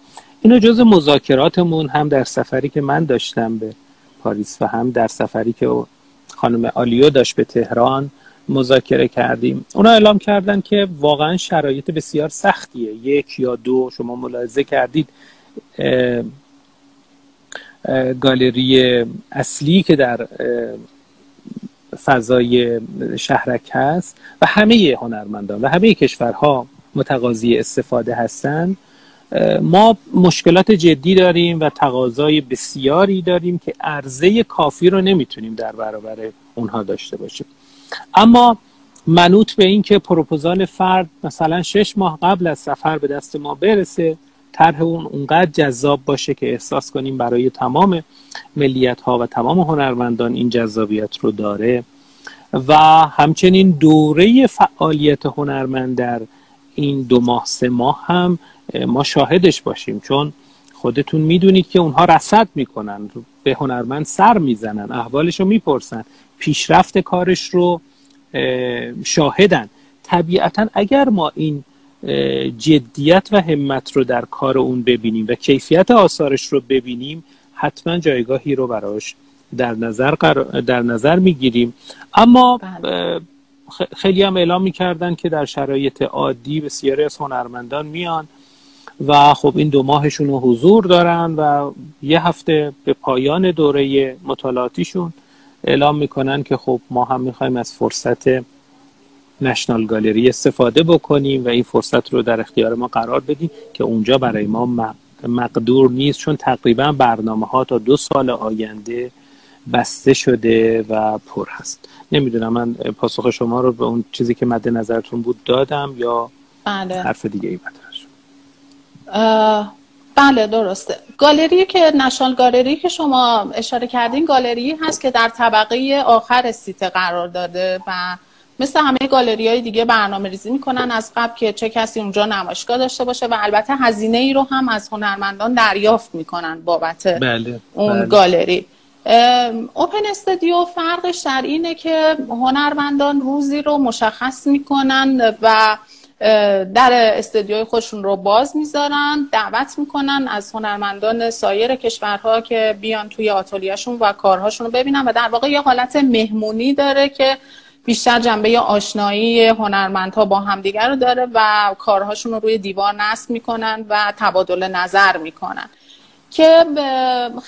اینو جز مذاکراتمون هم در سفری که من داشتم به پاریس و هم در سفری که خانم آلیو داشت به تهران مذاکره کردیم. اونا اعلام کردن که واقعا شرایط بسیار سختیه. یک یا دو شما ملاحظه کردید گالری اصلی که در فضای شهرک هست و همه هنرمندان و همه کشورها متقاضی استفاده هستند ما مشکلات جدی داریم و تقاضای بسیاری داریم که عرضه کافی رو نمی‌تونیم در برابر اونها داشته باشیم. اما منوط به اینکه پروپوزال فرد مثلا شش ماه قبل از سفر به دست ما برسه طرح اون اونقدر جذاب باشه که احساس کنیم برای تمام ملیت ها و تمام هنرمندان این جذابیت رو داره و همچنین دوره فعالیت هنرمند در این دو ماه سه ماه هم ما شاهدش باشیم چون خودتون می‌دونید که اونها رصد می‌کنن به هنرمند سر می‌زنن احوالش رو می‌پرسن پیشرفت کارش رو شاهدن طبیعتا اگر ما این جدیت و همت رو در کار اون ببینیم و کیفیت آثارش رو ببینیم حتما جایگاهی رو براش در نظر, در نظر می‌گیریم اما. خیلی هم اعلام می‌کردن که در شرایط عادی بسیاری از هنرمندان میان و خب این دو ماهشون رو حضور دارن و یه هفته به پایان دوره مطالعاتیشون اعلام می‌کنن که خب ما هم می‌خوایم از فرصت نشنال گالری استفاده بکنیم و این فرصت رو در اختیار ما قرار بدیم که اونجا برای ما مقدور نیست چون تقریبا برنامه ها تا دو سال آینده بسته شده و پر هست نمی‌دونم من پاسخ شما رو به اون چیزی که مد نظرتون بود دادم یا بله. حرف دیگه ای بله درسته. گالری که نشان گالری که شما اشاره کردین گالری هست که در طبقه آخر سیت قرار داده و مثل همه گالری های دیگه برنامه ریزی می‌کنن. از قبل که چه کسی اونجا نمایشگاه داشته باشه و البته هزینه ای رو هم از هنرمندان دریافت می‌کنن بابت بله، اون بله. گالری. اوپن استودیو فرقش در اینه که هنرمندان روزی رو مشخص می‌کنن و در استودیوی خودشون رو باز می‌ذارن دعوت می‌کنن از هنرمندان سایر کشورها که بیان توی آتولیاشون و کارهاشون رو ببینن و در واقع یه حالت مهمونی داره که بیشتر جنبه آشنایی هنرمندها با همدیگر رو داره و کارهاشون رو روی دیوار نصب می‌کنن و تبادل نظر می‌کنن. که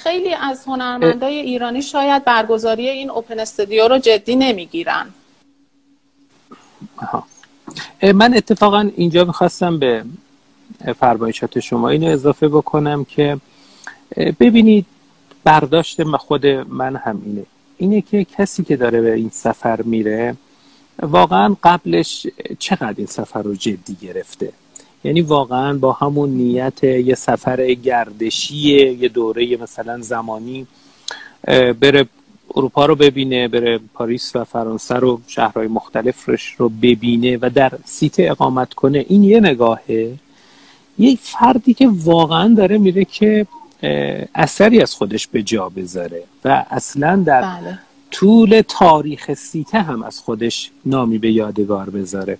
خیلی از هنرمندای ایرانی شاید برگزاری این اوپن استودیو رو جدی نمی‌گیرن. من اتفاقا اینجا می‌خواستم به فرمایشات شما اینو اضافه بکنم که ببینید برداشت خود من هم اینه. اینه که کسی که داره به این سفر میره واقعا قبلش چقدر این سفر رو جدی گرفته؟ یعنی واقعا با همون نیت یه سفر گردشی یه دوره مثلا زمانی بره اروپا رو ببینه بره پاریس و فرانسه رو شهرهای مختلفش رو ببینه و در سیت اقامت کنه. این یه نگاهه. یه فردی که واقعا داره میره که اثری از خودش به جا بذاره و اصلا در بله. طول تاریخ سیته هم از خودش نامی به یادگار بذاره.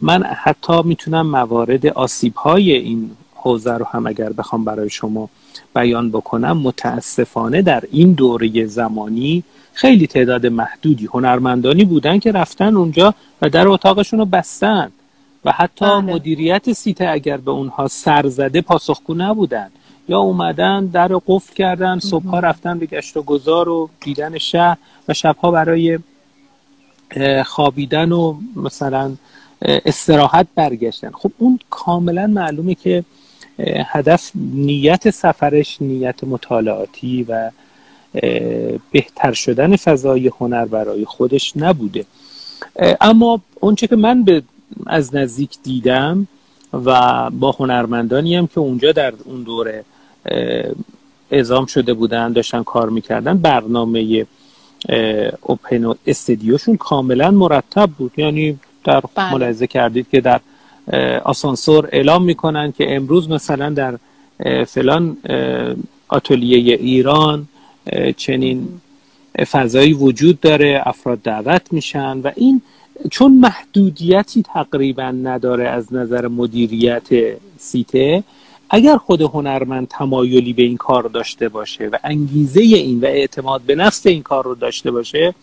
من حتی می‌تونم موارد آسیب های این حوزه رو هم اگر بخوام برای شما بیان بکنم متاسفانه در این دوره زمانی خیلی تعداد محدودی هنرمندانی بودن که رفتن اونجا و در اتاقشون رو بستن و حتی بله. مدیریت سیته اگر به اونها سر زده پاسخگو نبودن. یا اومدن در قفل کردن صبحها رفتن به گشت و گذار و دیدن شهر و شبها برای خوابیدن و مثلا استراحت برگشتن. خب اون کاملا معلومه که هدف نیت سفرش نیت مطالعاتی و بهتر شدن فضای هنر برای خودش نبوده اما اونچه که من به از نزدیک دیدم و با هنرمندانی هم که اونجا در اون دوره اعزام شده بودن داشتن کار می‌کردن برنامه اوپن استدیوشون کاملا مرتب بود یعنی در بله. ملاحظه کردید که در آسانسور اعلام می‌کنن که امروز مثلا در فلان آتلیه ایران چنین فضایی وجود داره افراد دعوت میشن و این چون محدودیتی تقریبا نداره از نظر مدیریت سیته اگر خود هنرمند تمایلی به این کار داشته باشه و انگیزه این و اعتماد به نفس این کار رو داشته باشه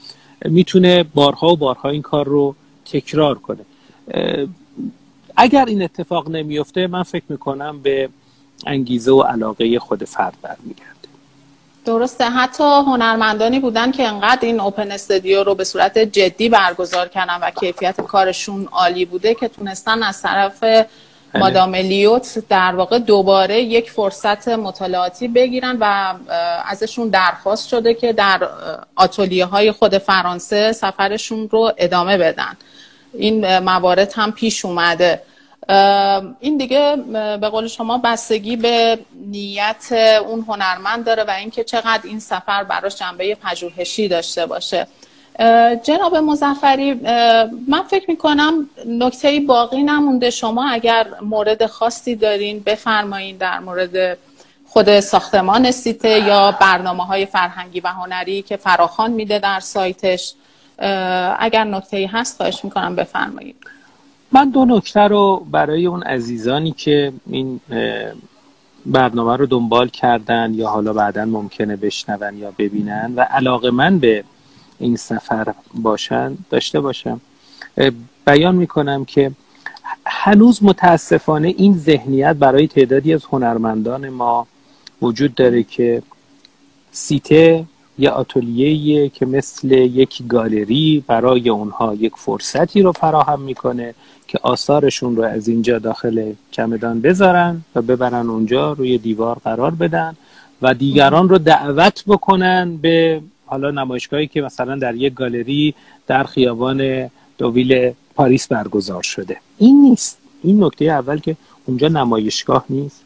می‌تونه بارها و بارها این کار رو تکرار کنه. اگر این اتفاق نمیفته من فکر می‌کنم به انگیزه و علاقه خود فرد برمیگرده. درسته. حتی هنرمندانی بودن که انقدر این اوپن استودیو رو به صورت جدی برگزار کردن و کیفیت کارشون عالی بوده که تونستن از طرف بله. مادام لیوت در واقع دوباره یک فرصت مطالعاتی بگیرن و ازشون درخواست شده که در آتولیه های خود فرانسه سفرشون رو ادامه بدن. این موارد هم پیش اومده. این دیگه به قول شما بستگی به نیت اون هنرمند داره و اینکه چقدر این سفر براش جنبه پژوهشی داشته باشه. جناب مزفری من فکر می‌کنم نکته باقی نمونده. شما اگر مورد خاصی دارین بفرمایین در مورد خود ساختمان سیته یا برنامه های فرهنگی و هنری که فراخان میده در سایتش. اگر نکته هست خواهش می‌کنم بفرمایید. من دو نکته رو برای اون عزیزانی که این برنامه رو دنبال کردن یا حالا بعدا ممکنه بشنون یا ببینن و علاقه من به این سفر باشن داشته باشم. بیان می‌کنم که هنوز متاسفانه این ذهنیت برای تعدادی از هنرمندان ما وجود داره که سیته یا آتلیه که مثل یک گالری برای اونها یک فرصتی رو فراهم می‌کنه که آثارشون رو از اینجا داخل چمدان بذارن و ببرن اونجا روی دیوار قرار بدن و دیگران رو دعوت بکنن به حالا نمایشگاهی که مثلا در یک گالری در خیابان دویل پاریس برگزار شده. این نیست. این نکته اول که اونجا نمایشگاه نیست.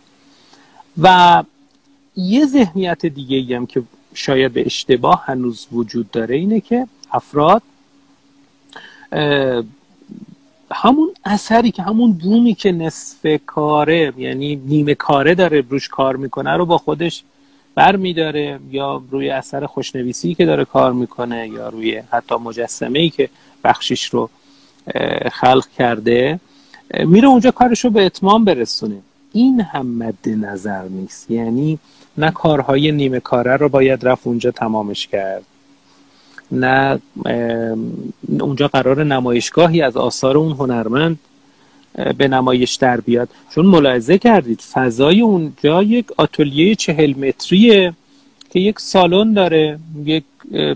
و یه ذهنیت دیگه هم که شاید به اشتباه هنوز وجود داره اینه که افراد همون اثری که همون بومی که نصف کاره یعنی نیمه کاره داره روش کار می‌کنه رو با خودش بر میداره یا روی اثر خوشنویسی که داره کار می‌کنه یا روی حتی مجسمه ای که بخشیش رو خلق کرده میره اونجا کارش رو به اتمام برسونه. این هم مد نظر نیست. یعنی نه کارهای نیمه کاره رو باید رفت اونجا تمامش کرد. نه اونجا قرار نمایشگاهی از آثار اون هنرمند به نمایش در بیاد. چون ملاحظه کردید فضای اونجا یک آتلیه چهل متریه که یک سالن داره یک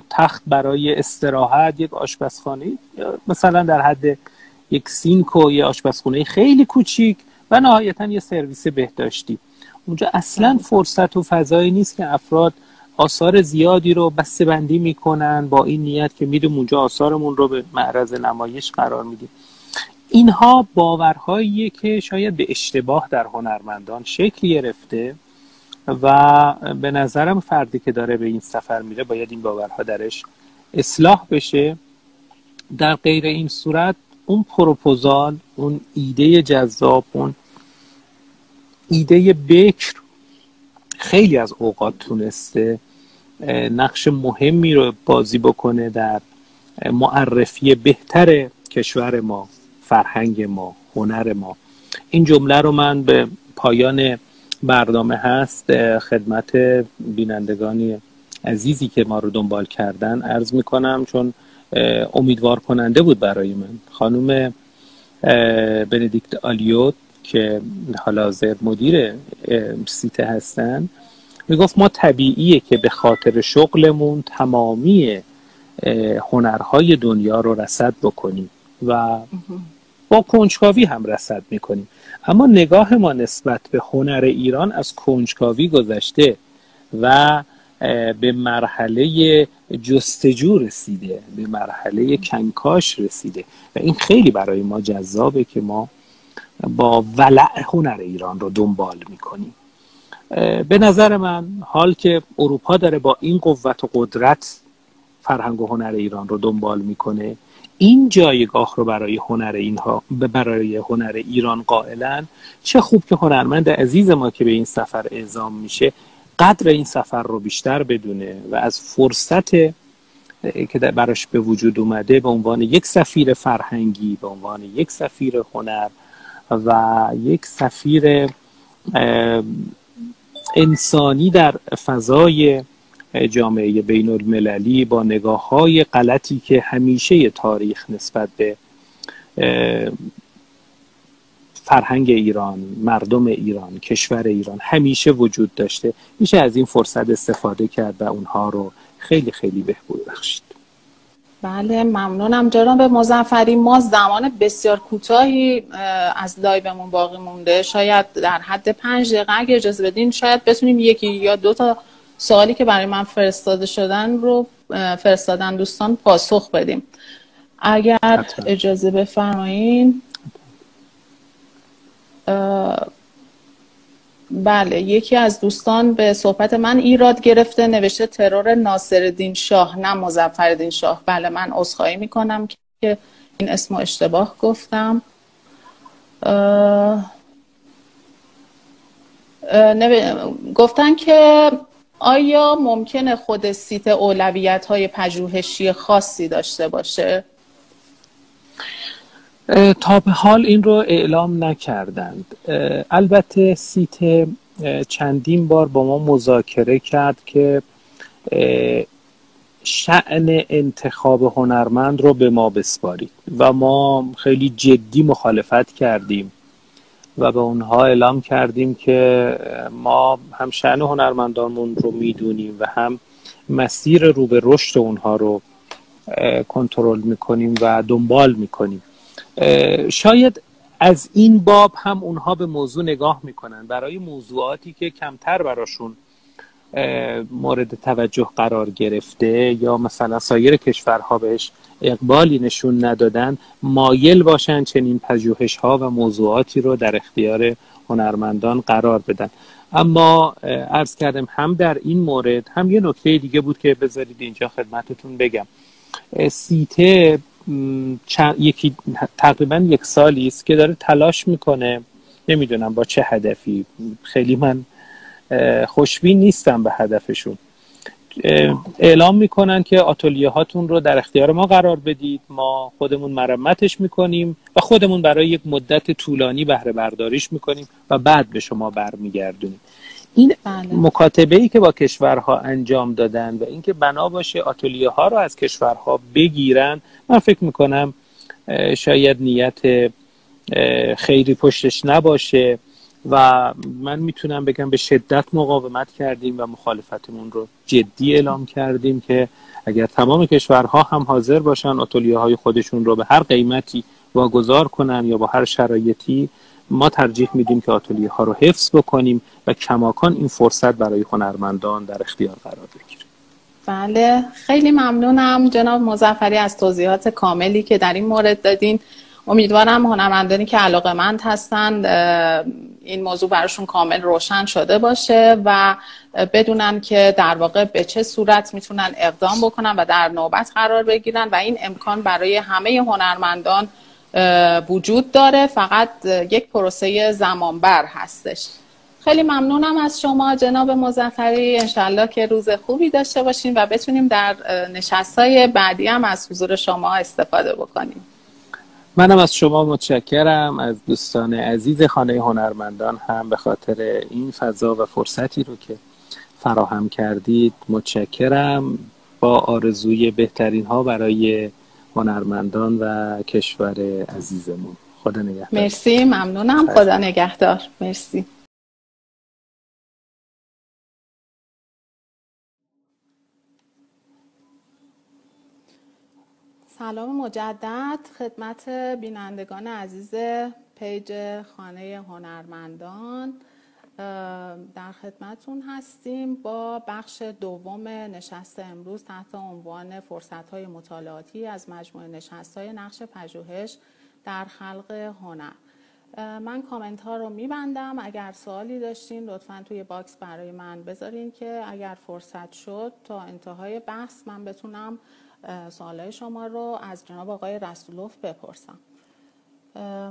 تخت برای استراحت یک آشپزخانه مثلا در حد یک سینکو یه آشپزخونه خیلی کوچیک و نهایتا یه سرویس بهداشتی. اونجا اصلا فرصت و فضایی نیست که افراد آثار زیادی رو بسته بندی می‌کنن با این نیت که می‌دونم اونجا آثارمون رو به معرض نمایش قرار میدیم. اینها باورهاییه که شاید به اشتباه در هنرمندان شکل گرفته و به نظرم فردی که داره به این سفر میره باید این باورها درش اصلاح بشه. در غیر این صورت اون پروپوزال اون ایده جذاب اون ایده بکر خیلی از اوقات تونسته نقش مهمی رو بازی بکنه در معرفی بهتر کشور ما فرهنگ ما هنر ما. این جمله رو من به پایان برنامه هست خدمت بینندگانی عزیزی که ما رو دنبال کردن عرض می‌کنم چون امیدوار کننده بود برای من. خانم بندیکت آلیوت که حالا حاضر مدیر سیته هستن می‌گفت ما طبیعیه که به خاطر شغلمون تمامی هنرهای دنیا رو رسد بکنیم و با کنجکاوی هم رسد می‌کنیم. اما نگاه ما نسبت به هنر ایران از کنجکاوی گذشته و به مرحله جستجو رسیده به مرحله کنکاش رسیده. و این خیلی برای ما جذابه که ما با ولع هنر ایران رو دنبال می‌کنیم به نظر من حال که اروپا داره با این قوت و قدرت فرهنگ و هنر ایران رو دنبال می‌کنه این جایگاه رو برای هنر اینها برای هنر ایران قائلن چه خوب که هنرمند عزیز ما که به این سفر اعزام میشه قدر این سفر رو بیشتر بدونه و از فرصت که براش به وجود اومده به عنوان یک سفیر فرهنگی به عنوان یک سفیر هنر و یک سفیر انسانی در فضای جامعه بین المللی با نگاه های غلطی که همیشه تاریخ نسبت به فرهنگ ایران مردم ایران کشور ایران همیشه وجود داشته. میشه از این فرصت استفاده کرد و اونها رو خیلی خیلی بهبود بخشید. بله ممنونم. جناب مزفری ما زمان بسیار کوتاهی از لایومون باقی مونده. شاید در حد پنج دقیقه اگه اجازه بدین شاید بتونیم یکی یا دو تا سوالی که برای من فرستاده شدن رو فرستادن دوستان پاسخ بدیم. اگر اجازه بفرمایین. بله یکی از دوستان به صحبت من ایراد گرفته نوشته ترور ناصرالدین شاه نه مظفرالدین شاه بله من عذرخواهی می‌کنم که این اسم اشتباه گفتم گفتن که آیا ممکنه خود Cité اولویت های پژوهشی خاصی داشته باشه؟ تا به حال این رو اعلام نکردند. البته Cité چندین بار با ما مذاکره کرد که شأن انتخاب هنرمند رو به ما بسپارید و ما خیلی جدی مخالفت کردیم و به اونها اعلام کردیم که ما هم شعن هنرمندانمون رو می‌دونیم و هم مسیر رو به رشد اونها رو کنترل می‌کنیم و دنبال می‌کنیم. شاید از این باب هم اونها به موضوع نگاه می‌کنن. برای موضوعاتی که کمتر براشون مورد توجه قرار گرفته یا مثلا سایر کشورها بهش اقبالی نشون ندادن مایل باشن چنین پژوهش ها و موضوعاتی رو در اختیار هنرمندان قرار بدن. اما عرض کردم هم در این مورد هم یه نکته دیگه بود که بذارید اینجا خدمتتون بگم. سیته یکی تقریبا یک سالی است که داره تلاش می‌کنه. نمی‌دونم با چه هدفی. خیلی من خوشبین نیستم به هدفشون. اعلام می‌کنن که آتولیه هاتون رو در اختیار ما قرار بدید. ما خودمون مرمتش می‌کنیم و خودمون برای یک مدت طولانی بهره برداریش می‌کنیم و بعد به شما برمیگردونیم. این بله. مکاتبه ای که با کشورها انجام دادن و اینکه بنا باشه آتلیه ها رو از کشورها بگیرن من فکر می‌کنم شاید نیت خیری پشتش نباشه و من می‌تونم بگم به شدت مقاومت کردیم و مخالفتمون رو جدی اعلام کردیم که اگر تمام کشورها هم حاضر باشن آتلیه های خودشون رو به هر قیمتی واگذار کنن یا با هر شرایطی ما ترجیح میدیم که آتلیه ها رو حفظ بکنیم و کماکان این فرصت برای هنرمندان در اختیار قرار بگیره بله خیلی ممنونم جناب مزفری از توضیحات کاملی که در این مورد دادین. امیدوارم هنرمندانی که علاقه مند هستند این موضوع براشون کامل روشن شده باشه و بدونن که در واقع به چه صورت می‌تونن اقدام بکنن و در نوبت قرار بگیرن و این امکان برای همه هنرمندان وجود داره. فقط یک پروسه زمانبر هستش. خیلی ممنونم از شما جناب مزفری انشالله که روز خوبی داشته باشیم و بتونیم در نشستهای بعدی هم از حضور شما استفاده بکنیم. منم از شما متشکرم. از دوستان عزیز خانه هنرمندان هم به خاطر این فضا و فرصتی رو که فراهم کردید متشکرم. با آرزوی بهترین ها برای هنرمندان و کشور عزیزمون. خدا نگهدار. مرسی ممنونم. خدا نگهدار. مرسی. سلام مجدد. خدمت بینندگان عزیز پیج خانه هنرمندان. در خدمتون هستیم با بخش دوم نشست امروز تحت عنوان فرصت های مطالعاتی از مجموعه نشست های نقش پژوهش در خلق هنر. من کامنت ها رو میبندم. اگر سوالی داشتین لطفا توی box برای من بذارین که اگر فرصت شد تا انتهای بحث من بتونم سوالای شما رو از جناب آقای رسولوف بپرسم.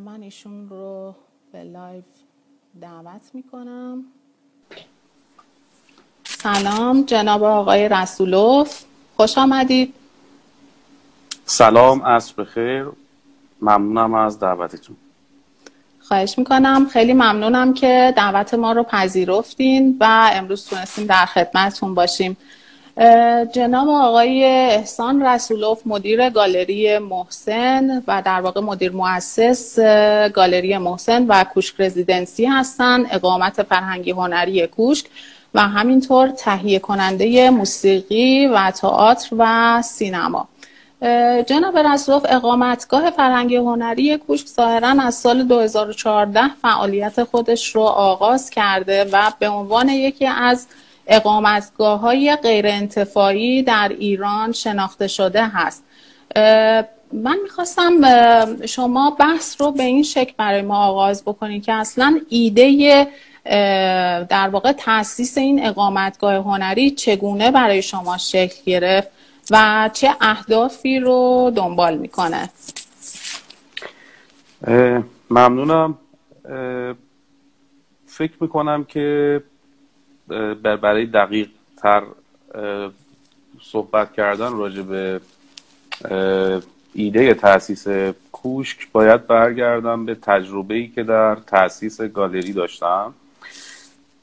من ایشون رو به لایو دعوت می‌کنم. سلام جناب آقای رسولوف. خوش آمدید. سلام عصر بخیر ممنونم از دعوتتون. خواهش می‌کنم. خیلی ممنونم که دعوت ما رو پذیرفتین و امروز تونستیم در خدمتتون باشیم. جناب آقای احسان رسولوف مدیر گالری محسن و در واقع مدیر مؤسس گالری محسن و کوشک رزیدنسی هستند اقامت فرهنگی هنری کوشک و همینطور تهیه کننده موسیقی و تئاتر و سینما. جناب رسولوف اقامتگاه فرهنگی هنری کوشک ظاهرا از سال 2014 فعالیت خودش رو آغاز کرده و به عنوان یکی از اقامتگاه های غیر انتفاعی در ایران شناخته شده هست. من می‌خواستم شما بحث رو به این شکل برای ما آغاز بکنید که اصلا ایده در واقع تاسیس این اقامتگاه هنری چگونه برای شما شکل گرفت و چه اهدافی رو دنبال می‌کنه؟ ممنونم. فکر می‌کنم که برای دقیق تر صحبت کردن راجع به ایده تاسیس کوشک باید برگردم به تجربه ای که در تاسیس گالری داشتم.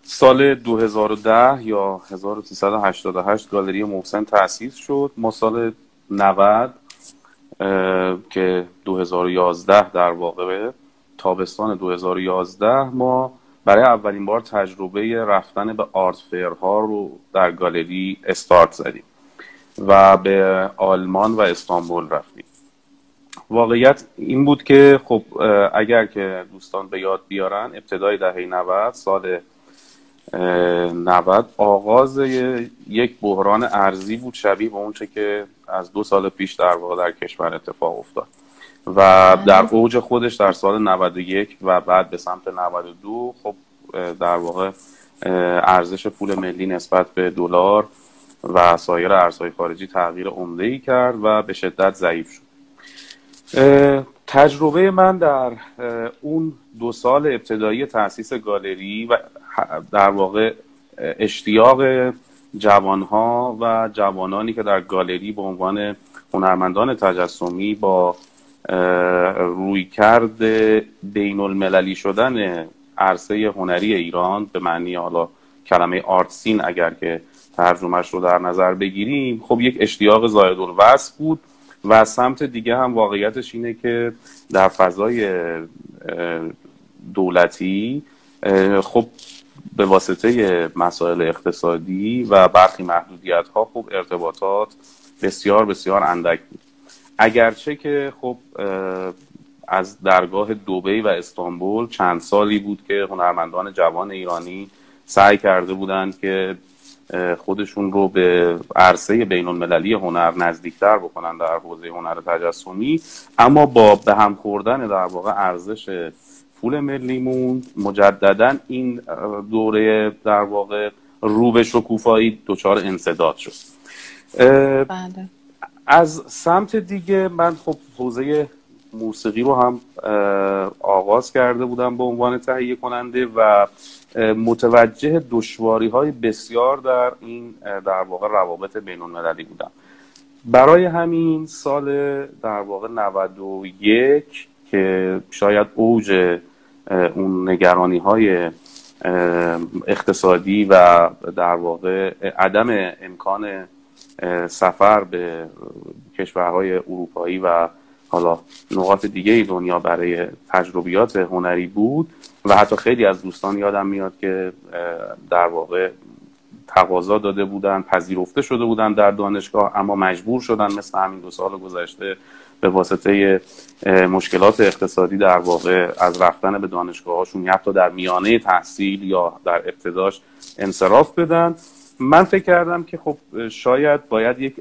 سال 2010 یا 1388 گالری محسن تأسیس شد. ما سال 90 که 2011 در واقع تابستان 2011 ما برای اولین بار تجربه رفتن به آرت فیرها رو در گالری استارت زدیم و به آلمان و استانبول رفتیم. واقعیت این بود که خب اگر که دوستان به یاد بیارن ابتدای دهه 90 سال 90 آغاز یک بحران ارزی بود شبیه به اونچه که از دو سال پیش در واقع در کشور اتفاق افتاد. و در. اوج خودش در سال 91 و بعد به سمت 92 خب در واقع ارزش پول ملی نسبت به دلار و سایر ارزهای خارجی تغییر عمده ای کرد و به شدت ضعیف شد تجربه من در اون دو سال ابتدایی تاسیس گالری و در واقع اشتیاق جوانها و جوانانی که در گالری به عنوان هنرمندان تجسمی با روی کرد بین المللی شدن عرصه هنری ایران به معنی حالا کلمه آرت سین اگر که ترجمهش رو در نظر بگیریم خب یک اشتیاق زاید الوصف بود و سمت دیگه هم واقعیتش اینه که در فضای دولتی خب به واسطه مسائل اقتصادی و برخی محدودیت ها خب ارتباطات بسیار بسیار اندک بود. اگرچه که خب از درگاه دوبی و استانبول چند سالی بود که هنرمندان جوان ایرانی سعی کرده بودند که خودشون رو به عرصه بین المللی هنر نزدیکتر بکنن در حوزه هنر تجسمی اما با به هم خوردن در واقع ارزش پول ملیمون مجددا این دوره در واقع رو به شکوفایی دچار انصداد شد بله. از سمت دیگه من خب حوزه موسیقی رو هم آغاز کرده بودم به عنوان تهیه کننده و متوجه دشواری های بسیار در این در واقع روابط بین المللی بودم. برای همین سال در واقع 91 که شاید اوج اون نگرانی های اقتصادی و در واقع عدم امکان سفر به کشورهای اروپایی و حالا نقاط دیگه دنیا برای تجربیات هنری بود و حتی خیلی از دوستان یادم میاد که در واقع تقاضا داده بودن پذیرفته شده بودن در دانشگاه اما مجبور شدن مثل همین دو سال گذشته به واسطه مشکلات اقتصادی در واقع از رفتن به دانشگاهاشون یا حتی در میانه تحصیل یا در ابتداش انصراف بدن. من فکر کردم که خب شاید باید یک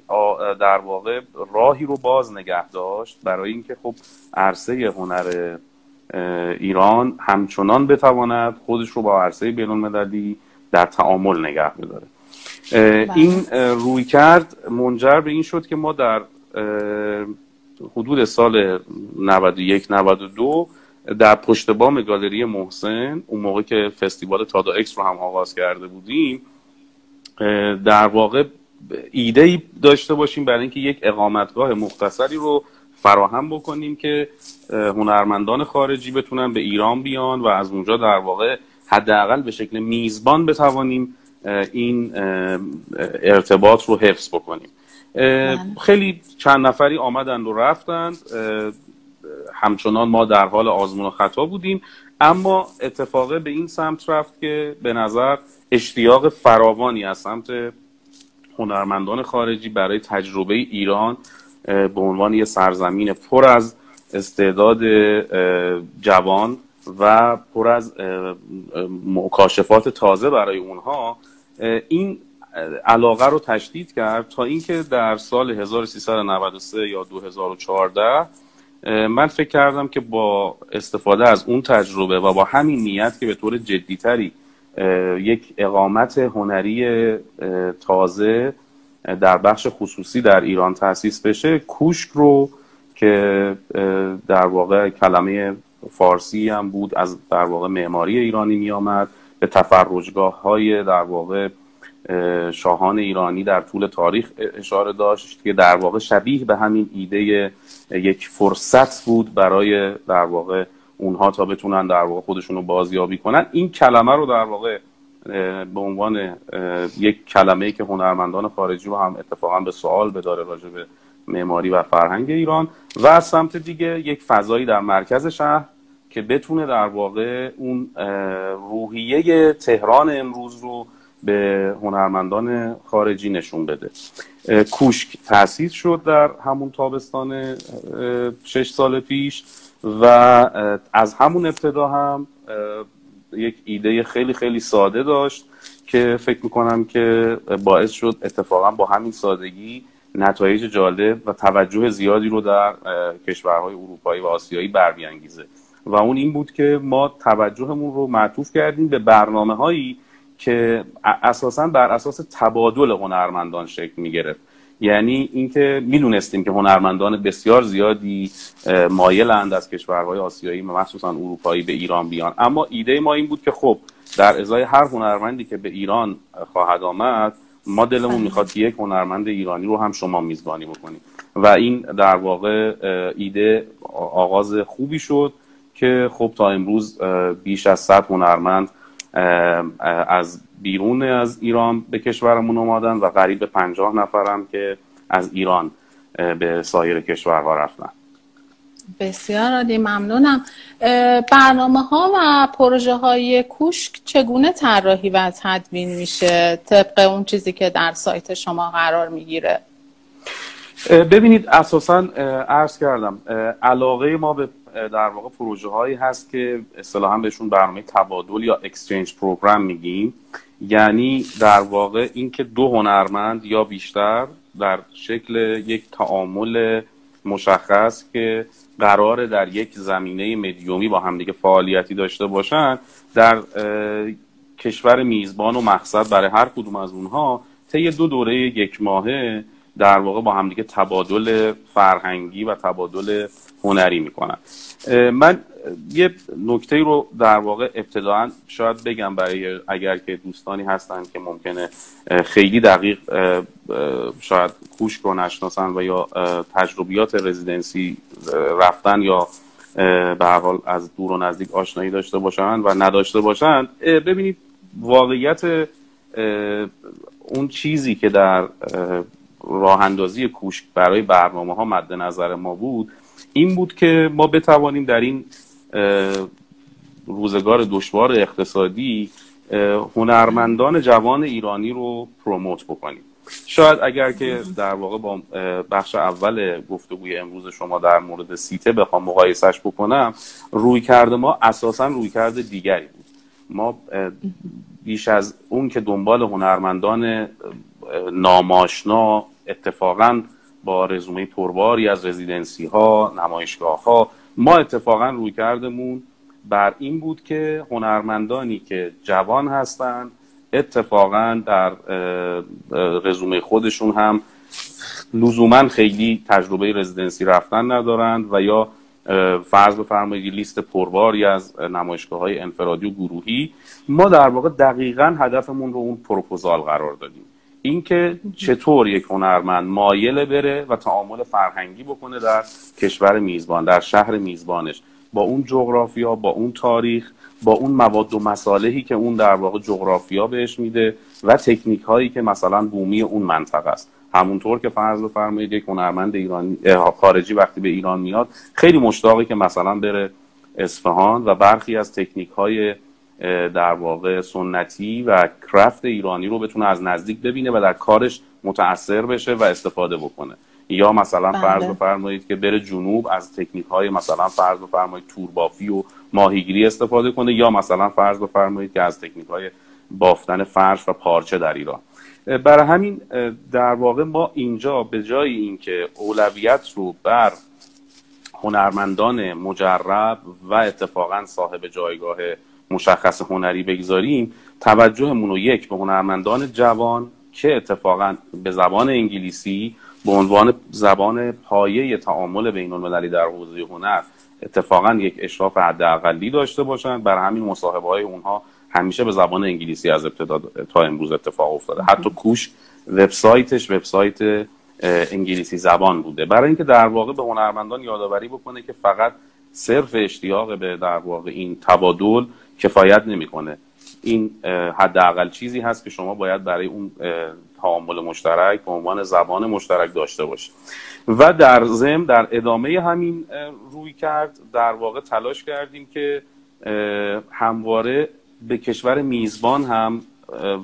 در واقع راهی رو باز نگه داشت برای اینکه خب عرصه هنر ایران همچنان بتواند خودش رو با عرصه بین در تعامل نگه بداره بله. این روی کرد منجر به این شد که ما در حدود سال 91 92 در پشت بام گالری محسن اون موقع که فستیوال تادا اکس رو هم آغاز کرده بودیم در واقع ایده ای داشته باشیم برای اینکه یک اقامتگاه مختصری رو فراهم بکنیم که هنرمندان خارجی بتونن به ایران بیان و از اونجا در واقع حداقل به شکل میزبان بتوانیم این ارتباط رو حفظ بکنیم بله. خیلی چند نفری آمدند و رفتند همچنان ما در حال آزمون و خطا بودیم اما اتفاقه به این سمت رفت که به نظر اشتیاق فراوانی از سمت هنرمندان خارجی برای تجربه ایران به عنوان یه سرزمین پر از استعداد جوان و پر از مکاشفات تازه برای اونها این علاقه رو تشدید کرد تا اینکه در سال 1393 یا 2014 من فکر کردم که با استفاده از اون تجربه و با همین نیت که به طور جدیتری یک اقامت هنری تازه در بخش خصوصی در ایران تاسیس بشه کوشک رو که در واقع کلمه فارسی هم بود از در واقع معماری ایرانی می آمد به تفرجگاه های در واقع شاهان ایرانی در طول تاریخ اشاره داشت که در واقع شبیه به همین ایده یک فرصت بود برای در واقع اونها تا بتونن در واقع خودشون رو بازیابی کنن. این کلمه رو در واقع به عنوان یک کلمه که هنرمندان خارجی رو هم اتفاقا به سوال بداره راجع به معماری و فرهنگ ایران و از سمت دیگه یک فضایی در مرکز شهر که بتونه در واقع اون روحیه تهران امروز رو به هنرمندان خارجی نشون بده. کوشک تأسیس شد در همون تابستان شش سال پیش و از همون ابتدا هم یک ایده خیلی خیلی ساده داشت که فکر می‌کنم که باعث شد اتفاقا با همین سادگی نتایج جالب و توجه زیادی رو در کشورهای اروپایی و آسیایی برمیانگیزه. و اون این بود که ما توجهمون رو معطوف کردیم به برنامه هایی که اساسا بر اساس تبادل هنرمندان شکل می گرفت یعنی اینکه می‌دونستیم که هنرمندان بسیار زیادی مایلند از کشورهای آسیایی و مخصوصا اروپایی به ایران بیان. اما ایده ما این بود که خب در ازای هر هنرمندی که به ایران خواهد آمد ما دلمون بله. می‌خواد که یک هنرمند ایرانی رو هم شما میزبانی بکنیم. و این در واقع ایده آغاز خوبی شد که خب تا امروز بیش از صد هنرمند از بیرون از ایران به کشورمون اومدن و قریب به پنجاه نفرم که از ایران به سایر کشورها رفتن. بسیار عالی ممنونم. برنامه ها و پروژه های کوشک چگونه طراحی و تدوین میشه؟ طبق اون چیزی که در سایت شما قرار می‌گیره. ببینید اساسا عرض کردم علاقه ما به در واقع پروژه هایی هست که اصطلاحا بهشون برنامه تبادل یا اکسچنج پروگرام میگیم. یعنی در واقع اینکه دو هنرمند یا بیشتر در شکل یک تعامل مشخص که قرار در یک زمینه مدیومی با همدیگه فعالیتی داشته باشن در کشور میزبان و مقصد برای هر کدوم از اونها طی دو دوره یک ماهه در واقع با همدیگه تبادل فرهنگی و تبادل هنری می‌کنن. من یه نکته رو در واقع ابتداعا شاید بگم برای اگر که دوستانی هستن که ممکنه خیلی دقیق شاید کوش رو نشناسن و یا تجربیات رزیدنسی رفتن یا به هر حال از دور و نزدیک آشنایی داشته باشن و نداشته باشن ببینید واقعیت اون چیزی که در راه اندازی کوشک برای برنامه ها مد نظر ما بود این بود که ما بتوانیم در این روزگار دشوار اقتصادی هنرمندان جوان ایرانی رو پروموت بکنیم. شاید اگر که در واقع با بخش اول گفتگوی امروز شما در مورد سیته بخوام مقایسش بکنم روی کرده ما اساسا روی کرده دیگری بود. ما بیش از اون که دنبال هنرمندان ناماشنا اتفاقا با رزومه پرباری از رزیدنسی ها نمایشگاه ها ما اتفاقا روی کردمون بر این بود که هنرمندانی که جوان هستند اتفاقا در رزومه خودشون هم لزوما خیلی تجربه رزیدنسی رفتن ندارند و یا فرض بفرمایید لیست پرباری از نمایشگاه های انفرادی و گروهی. ما در واقع دقیقا هدفمون رو اون پروپوزال قرار دادیم. اینکه چطور یک هنرمند مایل بره و تعامل فرهنگی بکنه در کشور میزبان در شهر میزبانش. با اون جغرافیا با اون تاریخ با اون مواد و مصالحی که اون در واقع جغرافیا بهش میده و تکنیک هایی که مثلا بومی اون منطقه است. همونطور که فرض بفرمایید یک هنرمند ایرانی خارجی وقتی به ایران میاد خیلی مشتاقی که مثلا بره اصفهان و برخی از تکنیک های در واقع سنتی و کرافت ایرانی رو بتونه از نزدیک ببینه و در کارش متاثر بشه و استفاده بکنه یا مثلا بله. فرض بفرمایید که بره جنوب از تکنیک های مثلا فرض بفرمایید توربافی و ماهیگیری استفاده کنه یا مثلا فرض بفرمایید که از تکنیک های بافتن فرش و پارچه در ایران برای همین در واقع ما اینجا به جای اینکه اولویت رو بر هنرمندان مجرب و اتفاقا صاحب جایگاه مشخص هنری بگذاریم توجهمون رو یک به هنرمندان جوان که اتفاقا به زبان انگلیسی به عنوان زبان پایه تعامل بین المللی در حوزه هنر اتفاقا یک اشراف حداقلی داشته باشند برای همین مصاحبه های اونها همیشه به زبان انگلیسی از ابتدا تا امروز اتفاق افتاده. حتی کوش وبسایتش وبسایت انگلیسی زبان بوده. برای اینکه در واقع به هنرمندان یادآوری بکنه که فقط صرف اشتیاق به در واقع این تبادل کفایت نمی‌کنه. این حداقل چیزی هست که شما باید برای اون تعامل مشترک به عنوان زبان مشترک داشته باشید. و در ضمن در ادامه همین روی کرد در واقع تلاش کردیم که همواره به کشور میزبان هم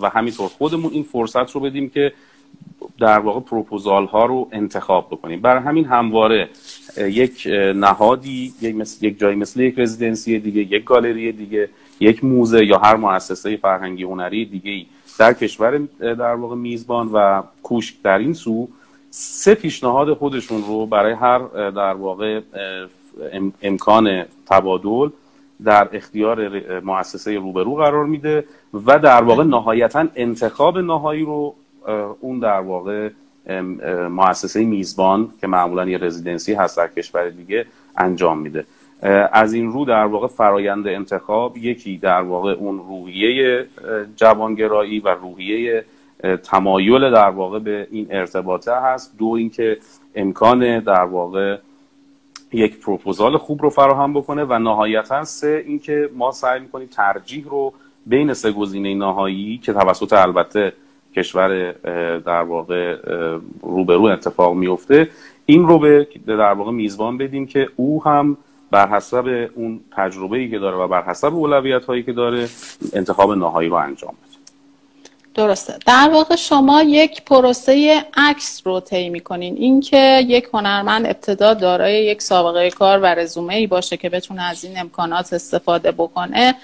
و همینطور خودمون این فرصت رو بدیم که در واقع پروپوزال ها رو انتخاب بکنیم. برای همین همواره یک نهادی یک, مثل، یک جای مثل یک رزیدنسی دیگه یک گالری دیگه یک موزه یا هر مؤسسه فرهنگی هنری دیگه در کشور در واقع میزبان و کوشک در این سو سه پیشنهاد خودشون رو برای هر در واقع امکان تبادل در اختیار مؤسسه روبرو قرار میده و در واقع نهایتا انتخاب نهایی رو اون در واقع مؤسسه میزبان که معمولا یه رزیدنسی هست در کشور دیگه انجام میده. از این رو در واقع فرایند انتخاب یکی در واقع اون روحیه جوانگرایی و روحیه تمایل در واقع به این ارتباطه هست. دو اینکه امکان در واقع یک پروپوزال خوب رو فراهم بکنه و نهایتا سه اینکه ما سعی می‌کنیم ترجیح رو بین سه گزینه نهایی که توسط البته کشور در واقع روبرو اتفاق میفته این رو به در واقع میزبان بدیم که او هم بر حسب اون تجربه ای که داره و بر حسب اولویت هایی که داره انتخاب نهایی رو انجام بده. درسته. در واقع شما یک پروسه عکس رو طی می‌کنین. اینکه یک هنرمند ابتدا دارای یک سابقه کار و رزومه ای باشه که بتونه از این امکانات استفاده بکنه.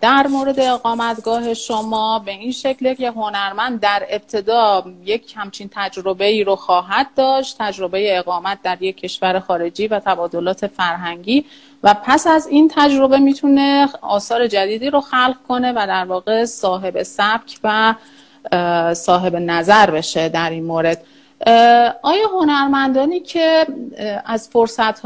در مورد اقامتگاه شما به این شکل که هنرمند در ابتدا یک همچین تجربه ای رو خواهد داشت تجربه اقامت در یک کشور خارجی و تبادلات فرهنگی و پس از این تجربه می‌تونه آثار جدیدی رو خلق کنه و در واقع صاحب سبک و صاحب نظر بشه در این مورد. آیا هنرمندانی که از فرصت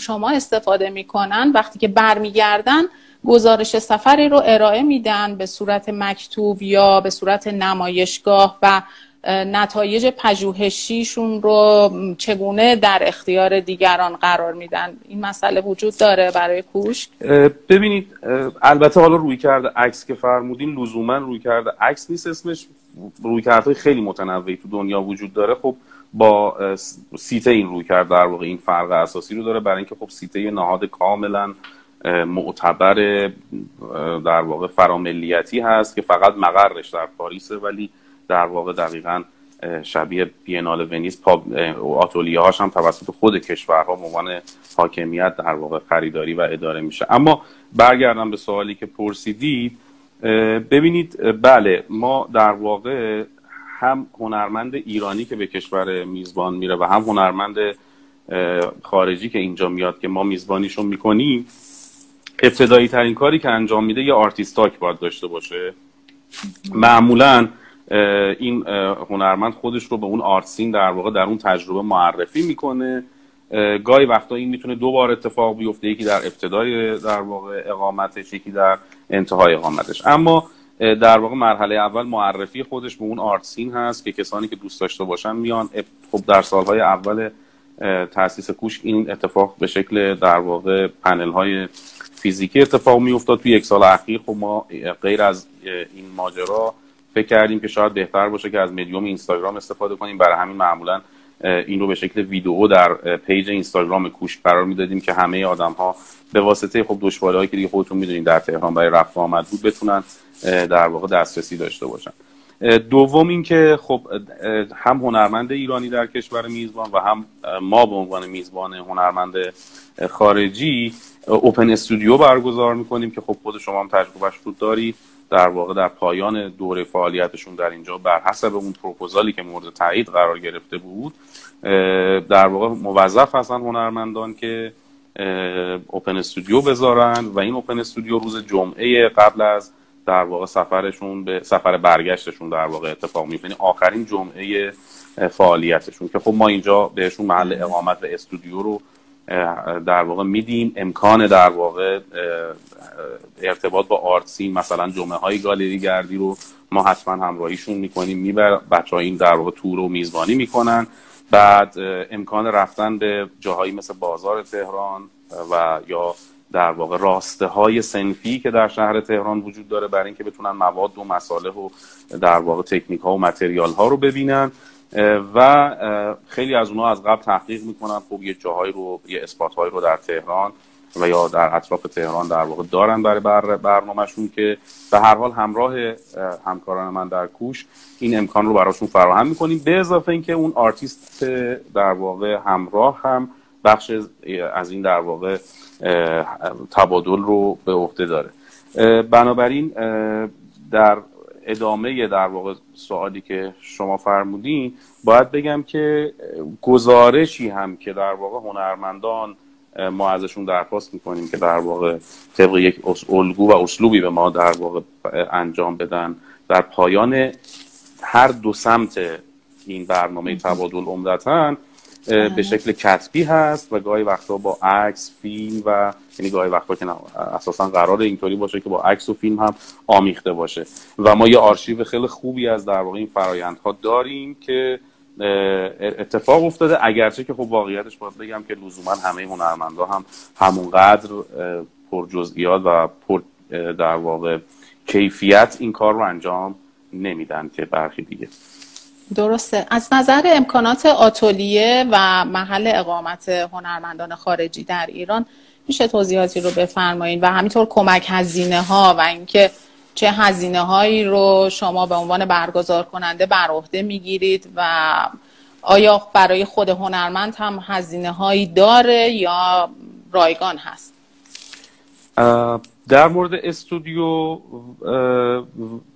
شما استفاده می‌کنن وقتی که برمیگردن گزارش سفری رو ارائه میدن به صورت مکتوب یا به صورت نمایشگاه و نتایج پژوهشیشون رو چگونه در اختیار دیگران قرار میدن؟ این مسئله وجود داره برای کوشک؟ ببینید البته حالا روی کرده عکس که فرمودین لزوما روی کرده عکس نیست اسمش. روی کرده خیلی متنوعی تو دنیا وجود داره. خب با سیته این روی کرده در واقع این فرق اساسی رو داره. برای اینکه خب سیته نهاد کاملا معتبر در واقع فراملیتی هست که فقط مقرش در پاریسه ولی در واقع دقیقا شبیه بینال ونیز آتولیه هاش هم توسط خود کشورها به عنوان حاکمیت در واقع خریداری و اداره میشه. اما برگردم به سوالی که پرسیدید ببینید بله ما در واقع هم هنرمند ایرانی که به کشور میزبان میره و هم هنرمند خارجی که اینجا میاد که ما میزبانیشون می‌کنیم ابتدایی ترین کاری که انجام میده یه artist talk باید داشته باشه. معمولا این هنرمند خودش رو به اون آرتسین در واقع در اون تجربه معرفی می‌کنه. گاهی وقتا این می‌تونه دو بار اتفاق بیفته یکی در ابتدای در واقع اقامتش یکی در انتهای اقامتش. اما در واقع مرحله اول معرفی خودش به اون آرتسین هست که کسانی که دوست داشته باشن میان. خب در سالهای اول تاسیس کوش این اتفاق به شکل در واقع پنل های فیزیکی اتفاق می افتاد توی یک سال اخیر. خب ما غیر از این ماجرا فکر کردیم که شاید بهتر باشه که از مدیوم اینستاگرام استفاده کنیم. برای همین معمولا این رو به شکل ویدیو در پیج اینستاگرام کوش قرار می‌دادیم که همه آدم ها به واسطه خب دشواری که دیگه خودتون می‌دونید در تهران برای رفت آمد بود بتونن در واقع دسترسی داشته باشن. دوم اینکه خب هم هنرمند ایرانی در کشور میزبان و هم ما به عنوان میزبان هنرمند خارجی اوپن استودیو برگزار می‌کنیم که خب خود شما هم تجربهش رو دارید در واقع در پایان دوره فعالیتشون در اینجا بر حسب اون پروپوزالی که مورد تایید قرار گرفته بود در واقع موظف هستن هنرمندان که اوپن استودیو بذارن و این اوپن استودیو روز جمعه قبل از در واقع سفرشون به سفر برگشتشون در واقع اتفاق میفته یعنی آخرین جمعه فعالیتشون. که خب ما اینجا بهشون محل اقامت و استودیو رو در واقع میدیم. امکان در واقع ارتباط با آرتسی مثلا جمعه های گالری گردی رو ما حتما همراهیشون می‌کنیم. میبر بچه ها این در واقع تور رو میزبانی می‌کنن. بعد امکان رفتن به جاهایی مثل بازار تهران و یا در واقع راسته های سنفی که در شهر تهران وجود داره برای اینکه بتونن مواد و مساله و در واقع تکنیک ها و متریال ها رو ببینن. و خیلی از اونها از قبل تحقیق می‌کنن. خب یه جاهایی رو یه spot هایی رو در تهران و یا در اطراف تهران در واقع دارن برای بر برنامهشون که به هر حال همراه همکاران من در کوش این امکان رو براشون فراهم می‌کنیم. به اضافه اینکه اون آرتیست در واقع همراه هم بخش از این در واقع تبادل رو به عهده داره. بنابراین در ادامه در واقع سوالی که شما فرمودین باید بگم که گزارشی هم که در واقع هنرمندان ما ازشون درخواست می‌کنیم که در واقع طبق یک الگو و اسلوبی به ما در واقع انجام بدن. در پایان هر دو سمت این برنامه تبادل عمدتا به شکل کتبی هست و گاهی وقتا با عکس فیلم و یعنی گاهی وقتا که اساسا قرار اینطوری باشه که با عکس و فیلم هم آمیخته باشه. و ما یه آرشیو خیلی خوبی از در واقع این فرایندها داریم که اتفاق افتاده. اگرچه که خب واقعیتش باید بگم که لزوما همه هنرمندا هم همونقدر پر جزئیات و پر در واقع کیفیت این کار رو انجام نمیدن که برخی دیگه. درسته. از نظر امکانات آتولیه و محل اقامت هنرمندان خارجی در ایران میشه توضیحاتی رو بفرمایید و همینطور کمک هزینه ها و اینکه چه هزینه هایی رو شما به عنوان برگزار کننده بر عهده می‌گیرید و آیا برای خود هنرمند هم هزینه هایی داره یا رایگان هست؟ در مورد استودیو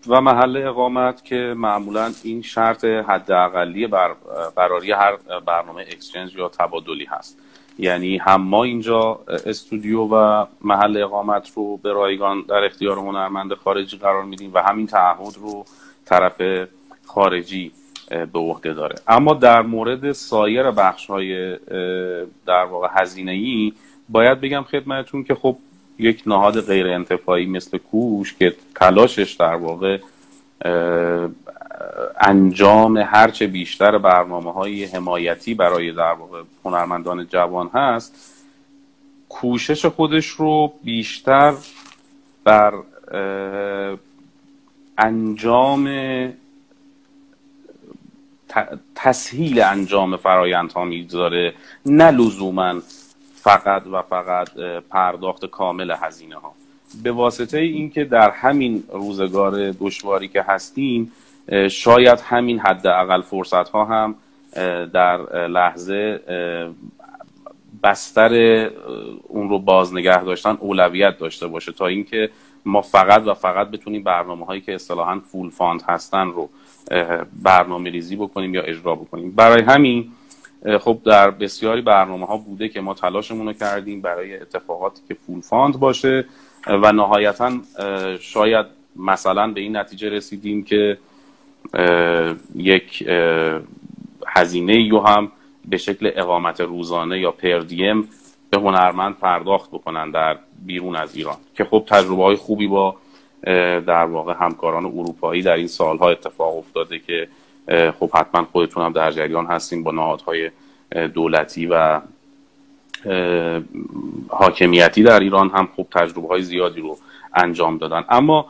و محل اقامت که معمولا این شرط حداقلی بر براری هر برنامه اکسچنج یا تبادلی هست. یعنی هم ما اینجا استودیو و محل اقامت رو به رایگان در اختیار هنرمند خارجی قرار میدیم و همین تعهد رو طرف خارجی به عهده داره. اما در مورد سایر بخش های در واقع هزینه ای باید بگم خدمتتون که خب یک نهاد غیر انتفاعی مثل کوش که تلاشش در واقع انجام هرچه بیشتر برنامه های حمایتی برای در واقع هنرمندان جوان هست کوشش خودش رو بیشتر بر انجام تسهیل انجام فرایندها می‌گذاره. نه لزوما فقط و فقط پرداخت کامل هزینه ها به واسطه اینکه در همین روزگار دشواری که هستیم شاید همین حداقل فرصت ها هم در لحظه بستر اون رو باز نگه داشتن اولویت داشته باشه تا اینکه ما فقط و فقط بتونیم برنامه هایی که اصطلاحا full fund هستن رو برنامه ریزی بکنیم یا اجرا بکنیم. برای همین خب در بسیاری برنامه ها بوده که ما تلاشمون رو کردیم برای اتفاقاتی که full fund باشه و نهایتا شاید مثلا به این نتیجه رسیدیم که یک هزینه یو هم به شکل اقامت روزانه یا پردیم به هنرمند پرداخت بکنن در بیرون از ایران. که خب تجربه های خوبی با در واقع همکاران اروپایی در این سالها اتفاق افتاده که خب حتما خودتون هم در جریان هستیم با نهادهای دولتی و حاکمیتی در ایران هم خب تجربه های زیادی رو انجام دادن. اما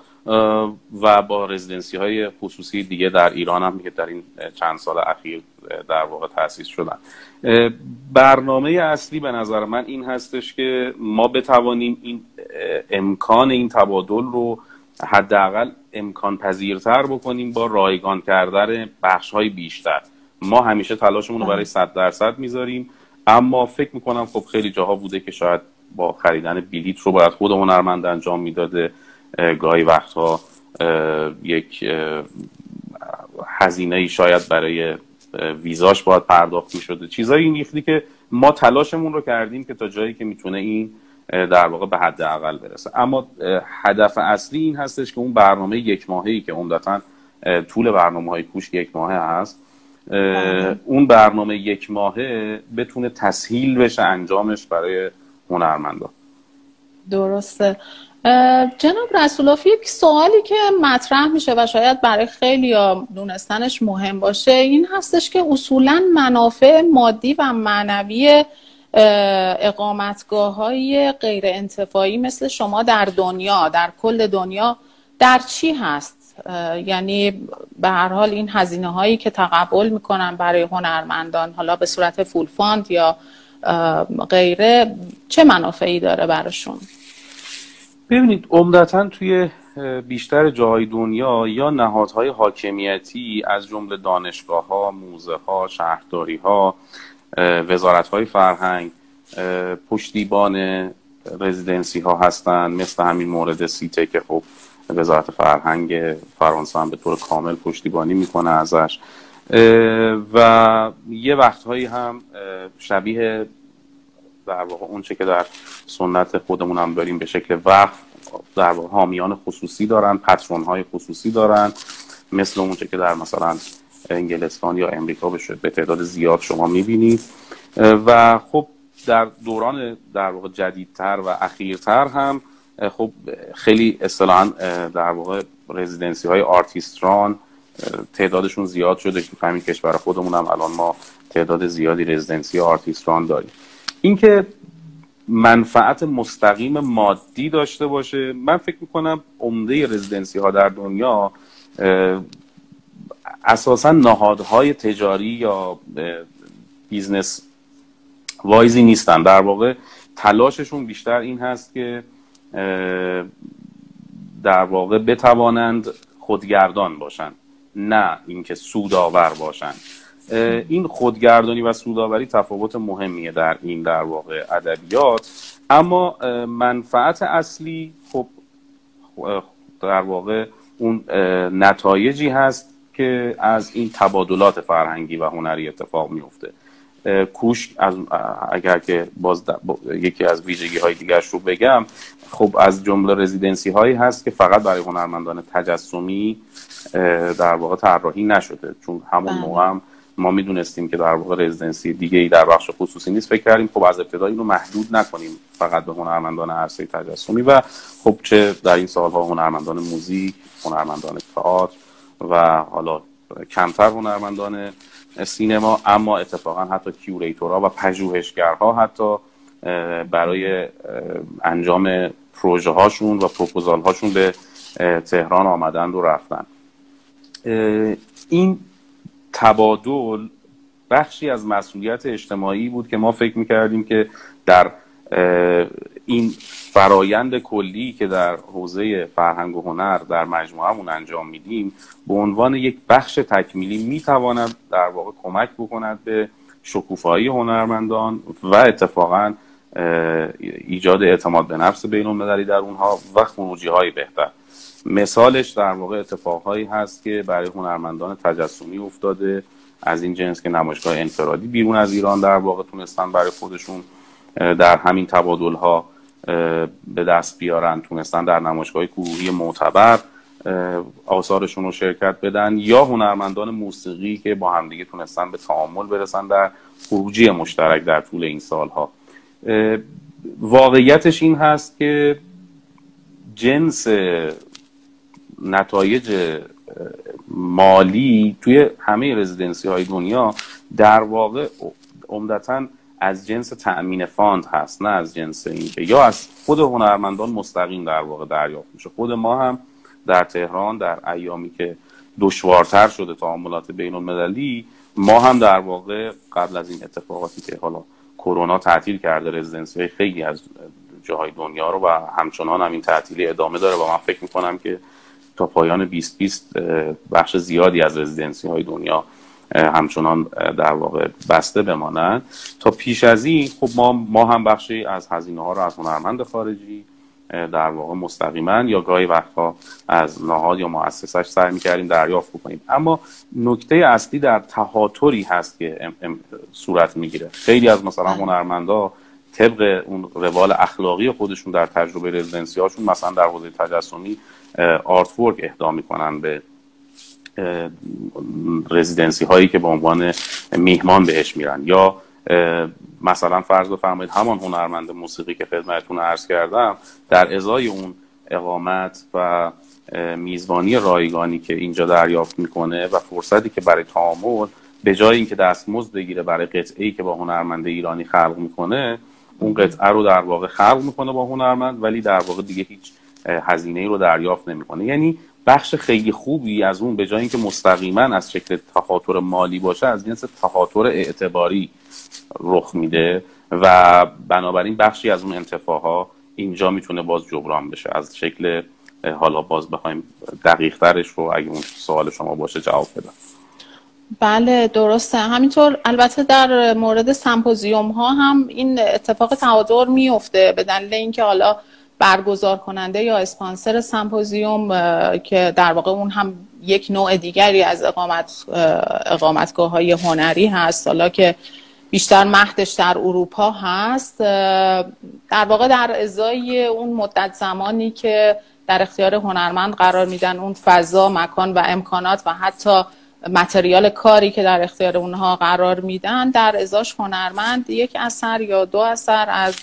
و با رزیدنسی های خصوصی دیگه در ایران هم که در این چند سال اخیر در واقع تاسیس شدن. برنامه اصلی به نظر من این هستش که ما بتوانیم این امکان این تبادل رو حداقل امکان پذیرتر بکنیم با رایگان کردن بخش های بیشتر. ما همیشه تلاشمون رو برای صد درصد می‌ذاریم اما فکر می‌کنم خب خیلی جاها بوده که شاید با خریدن بلیت رو باید خود هنرمند انجام می‌داده. گاهی وقتها یک هزینه ای شاید برای ویزاش باید پرداخت شده چیزایی این که ما تلاشمون رو کردیم که تا جایی که می‌تونه این در واقع به حد اقل برسه. اما هدف اصلی این هستش که اون برنامه یک ماهی که عمدتا طول برنامه های کوش یک ماهه هست اون برنامه یک ماهه بتونه تسهیل بشه انجامش برای هنرمندان درسته. جناب رسولوف یک سوالی که مطرح میشه و شاید برای خیلی دونستنش مهم باشه این هستش که اصولا منافع مادی و معنوی اقامتگاه های غیر انتفاعی مثل شما در دنیا در کل دنیا در چی هست؟ یعنی به هر حال این هزینه هایی که تقبل می‌کنن برای هنرمندان حالا به صورت فول فاند یا غیره چه منافعی داره براشون؟ ببینید عمدتا توی بیشتر جاهای دنیا یا نهادهای حاکمیتی از جمله دانشگاه ها، موزه ها، شهرداری ها، وزارت های فرهنگ پشتیبان رزیدنسی ها هستن مثل همین مورد سیته که خب وزارت فرهنگ فرانسه هم به طور کامل پشتیبانی می‌کنه ازش. و یه وقتهایی هم شبیه در واقع اونچه که در سنت خودمون هم داریم به شکل وقف در واقع حامیان خصوصی دارن پترون های خصوصی دارن مثل اونچه که در مثلا انگلستان یا امریکا به تعداد زیاد شما می‌بینید. و خب در دوران در واقع جدیدتر و اخیرتر هم خب خیلی اصطلاحا در واقع residency های artist-run تعدادشون زیاد شده که همین کشور خودمون هم الان ما تعداد زیادی residency artist-run داریم. اینکه منفعت مستقیم مادی داشته باشه من فکر می‌کنم عمده residency ها در دنیا اساسا نهادهای تجاری یا business وایزی نیستن. در واقع تلاششون بیشتر این هست که در واقع بتوانند خودگردان باشن نه اینکه سودآور باشن. این خودگردانی و سوداوری تفاوت مهمیه در این در واقع ادبیات. اما منفعت اصلی خب در واقع اون نتایجی هست که از این تبادلات فرهنگی و هنری اتفاق میفته کوش از اگر که باز یکی از ویژگی های دیگرش رو بگم خب از جمله رزیدنسی هایی هست که فقط برای هنرمندان تجسمی در واقع طراحی نشده. چون همون بله. موقع هم ما می‌دونستیم که در واقع رزیدنسی دیگه ای در بخش خصوصی نیست. فکر کردیم خب از ابتدا اینو محدود نکنیم فقط به هنرمندان عرصه تجسمی و خب چه در این سالها هنرمندان موزیک هنرمندان تئاتر و حالا کمتر هنرمندان سینما اما اتفاقا حتی کیوریتورها و پژوهشگرها حتی برای انجام پروژه هاشون و پروپوزال هاشون به تهران آمدند و رفتن این تبادل بخشی از مسئولیت اجتماعی بود که ما فکر می‌کردیم که در این فرایند کلی که در حوزه فرهنگ و هنر در مجموعهمون انجام میدیم به عنوان یک بخش تکمیلی می‌تواند در واقع کمک بکند به شکوفایی هنرمندان و اتفاقا ایجاد اعتماد به نفس بین المللی در اونها و خروجی های بهتر. مثالش در واقع اتفاقهایی هست که برای هنرمندان تجسمی افتاده. از این جنس که نمایشگاه انفرادی بیرون از ایران در واقع تونستن برای خودشون در همین تبادل ها به دست بیارن تونستن در نمایشگاه گروهی معتبر آثارشون رو شرکت بدن یا هنرمندان موسیقی که با همدیگه تونستن به تعامل برسن در خروجی مشترک در طول این سالها. واقعیتش این هست که جنس نتایج مالی توی همه residency های دنیا در واقع عمدتا از جنس تأمین fund هست نه از جنس این یا از خود هنرمندان مستقیم در واقع دریافت میشه. خود ما هم در تهران در ایامی که دشوارتر شده تعاملات بین المللی ما هم در واقع قبل از این اتفاقاتی که حالا کرونا تعطیل کرده رزیدنسی خیلی از جاهای دنیا رو و همچنان هم این تعطیلی ادامه داره و من فکر می‌کنم که تا پایان 2020 بخش زیادی از رزیدنسی های دنیا همچنان در واقع بسته بمانند. تا پیش از این خب ما ما هم بخشی از هزینه ها رو از هنرمند خارجی در واقع مستقیما یا گاهی وقتها از نهاد یا مؤسسش سعی می‌کردیم دریافت بکنیم. اما نکته اصلی در تهاتری هست که صورت می‌گیره. خیلی از مثلا بله. هنرمندا طبق اون روال اخلاقی خودشون در تجربه رزیدنسی هاشون مثلا در حوزه تجسمی آرت ورک اهدا می‌کنن به رزیدنسی هایی که به عنوان میهمان بهش میرن. یا مثلا فرض بفرمایید همان هنرمند موسیقی که خدمتتون عرض کردم در ازای اون اقامت و میزبانی رایگانی که اینجا دریافت می‌کنه و فرصتی که برای تعامل به جای اینکه دستمزد بگیره برای قطعه ای که با هنرمند ایرانی خلق می‌کنه اون قطعه رو در واقع خلق می‌کنه با هنرمند ولی در واقع دیگه هیچ هزینه ای رو دریافت نمی‌کنه. یعنی بخش خیلی خوبی از اون به جای اینکه مستقیما از شکل تخاطر مالی باشه از جنس تخاطر اعتباری رخ میده و بنابراین بخشی از اون انتفاها اینجا می‌تونه باز جبران بشه. از شکل حالا باز بخوایم دقیق ترش رو اگه اون سوال شما باشه جواب بدم. بله درسته. همینطور البته در مورد سمپوزیوم ها هم این اتفاق تعادر میفته به دلیل اینکه حالا برگزار کننده یا اسپانسر سمپوزیوم که در واقع اون هم یک نوع دیگری از اقامت اقامتگاه های هنری هست حالا که بیشتر مهدش در اروپا هست. در واقع در ازای اون مدت زمانی که در اختیار هنرمند قرار میدن اون فضا مکان و امکانات و حتی متریال کاری که در اختیار اونها قرار میدن در ازاش هنرمند یک اثر یا دو اثر از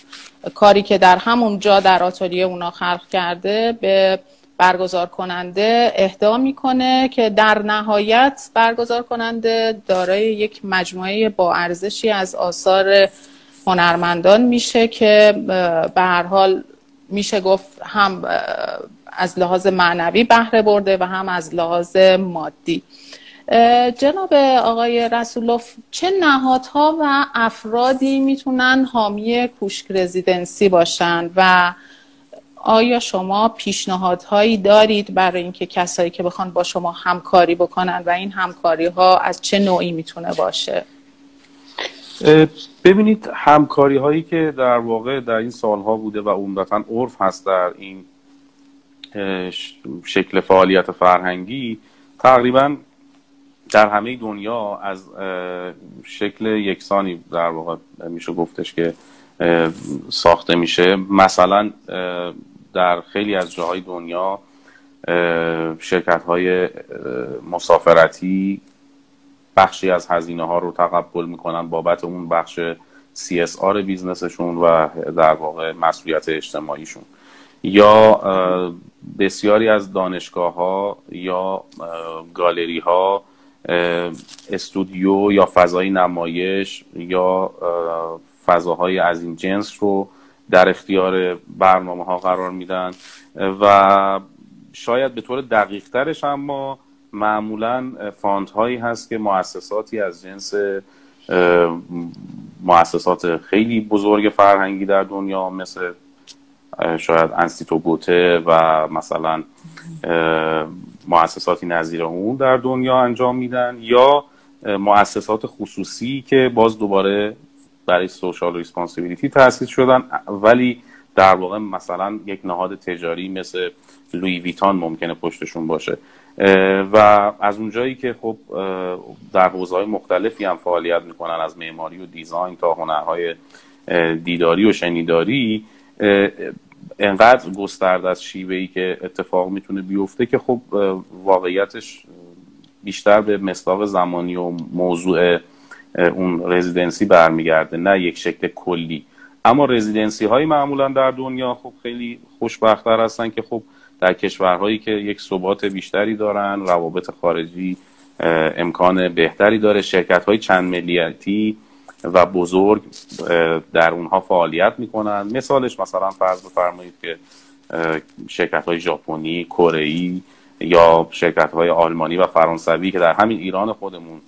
کاری که در همون جا در آتلیه اونا خلق کرده به برگزار کننده اهدا می‌کنه که در نهایت برگزار کننده دارای یک مجموعه با ارزشی از آثار هنرمندان میشه که به هر حال میشه گفت هم از لحاظ معنوی بهره برده و هم از لحاظ مادی. جناب آقای رسولوف چه نهادها و افرادی می‌تونن حامی کوشک رزیدنسی باشن و آیا شما پیشنهادهایی دارید برای اینکه کسایی که بخوان با شما همکاری بکنن و این همکاری ها از چه نوعی می‌تونه باشه؟ ببینید همکاری هایی که در واقع در این سالها بوده و عمدتا عرف هست در این شکل فعالیت فرهنگی تقریبا در همه دنیا از شکل یکسانی در واقع میشه گفتش که ساخته میشه. مثلا در خیلی از جاهای دنیا شرکت های مسافرتی بخشی از هزینه ها رو تقبل می‌کنن بابت اون بخش CSR بیزنسشون و در واقع مسئولیت اجتماعیشون. یا بسیاری از دانشگاه ها یا گالری ها استودیو یا فضای نمایش یا فضاهای از این جنس رو در اختیار برنامه ها قرار میدن. و شاید به طور دقیق ترش اما معمولا fund هایی هست که مؤسساتی از جنس مؤسسات خیلی بزرگ فرهنگی در دنیا مثل شاید انستیتو گوته و مثلا مؤسساتی نظیر اون در دنیا انجام میدن یا مؤسسات خصوصی که باز دوباره برای social responsibility تأسیس شدن ولی در واقع مثلا یک نهاد تجاری مثل Louis Vuitton ممکنه پشتشون باشه. و از اونجایی که خب در حوزه های مختلفی هم فعالیت می‌کنن از معماری و design تا هنرهای دیداری و شنیداری انقدر گسترده از شیوه ای که اتفاق می‌تونه بیفته که خب واقعیتش بیشتر به مصداق زمانی و موضوع اون رزیدنسی برمیگرده نه یک شکل کلی. اما رزیدنسی های معمولا در دنیا خب خیلی خوشبختتر هستن که خب در کشورهایی که یک ثبات بیشتری دارن روابط خارجی امکان بهتری داره شرکت های چند ملیتی و بزرگ در اونها فعالیت می‌کنن. مثالش مثلا فرض بفرمایید که شرکت های ژاپنی کره یا شرکت های آلمانی و فرانسوی که در همین ایران خودمون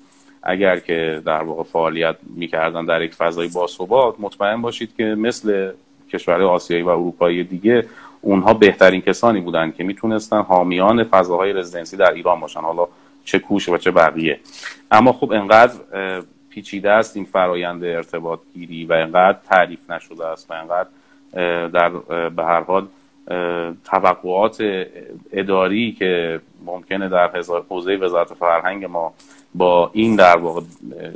اگر که در واقع فعالیت می‌کردن در یک فضای باثبات مطمئن باشید که مثل کشورهای آسیایی و اروپایی دیگه اونها بهترین کسانی بودن که می‌تونستن حامیان فضاهای رزیدنسی در ایران باشن. حالا چه کوش و چه بقیه. اما خب انقدر پیچیده است این فرایند ارتباط گیری و انقدر تعریف نشده است و انقدر در به هر حال توقعات اداری که ممکنه در حوزه وزارت فرهنگ ما با این در واقع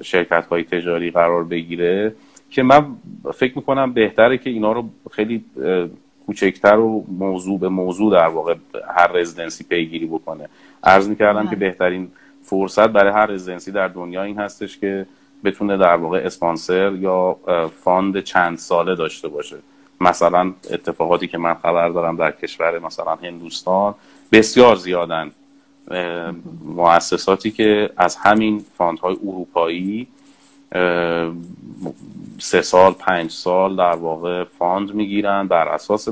شرکت های تجاری قرار بگیره که من فکر می‌کنم بهتره که اینا رو خیلی کوچکتر و موضوع به موضوع در واقع هر residency پیگیری بکنه عرض می‌کردم که بله. بهترین فرصت برای هر residency در دنیا این هستش که بتونه در واقع اسپانسر یا fund چند ساله داشته باشه. مثلا اتفاقاتی که من خبر دارم در کشور مثلا هندوستان بسیار زیادن. مؤسساتی که از همین fund های اروپایی سه سال پنج سال در واقع fund می‌گیرن بر اساس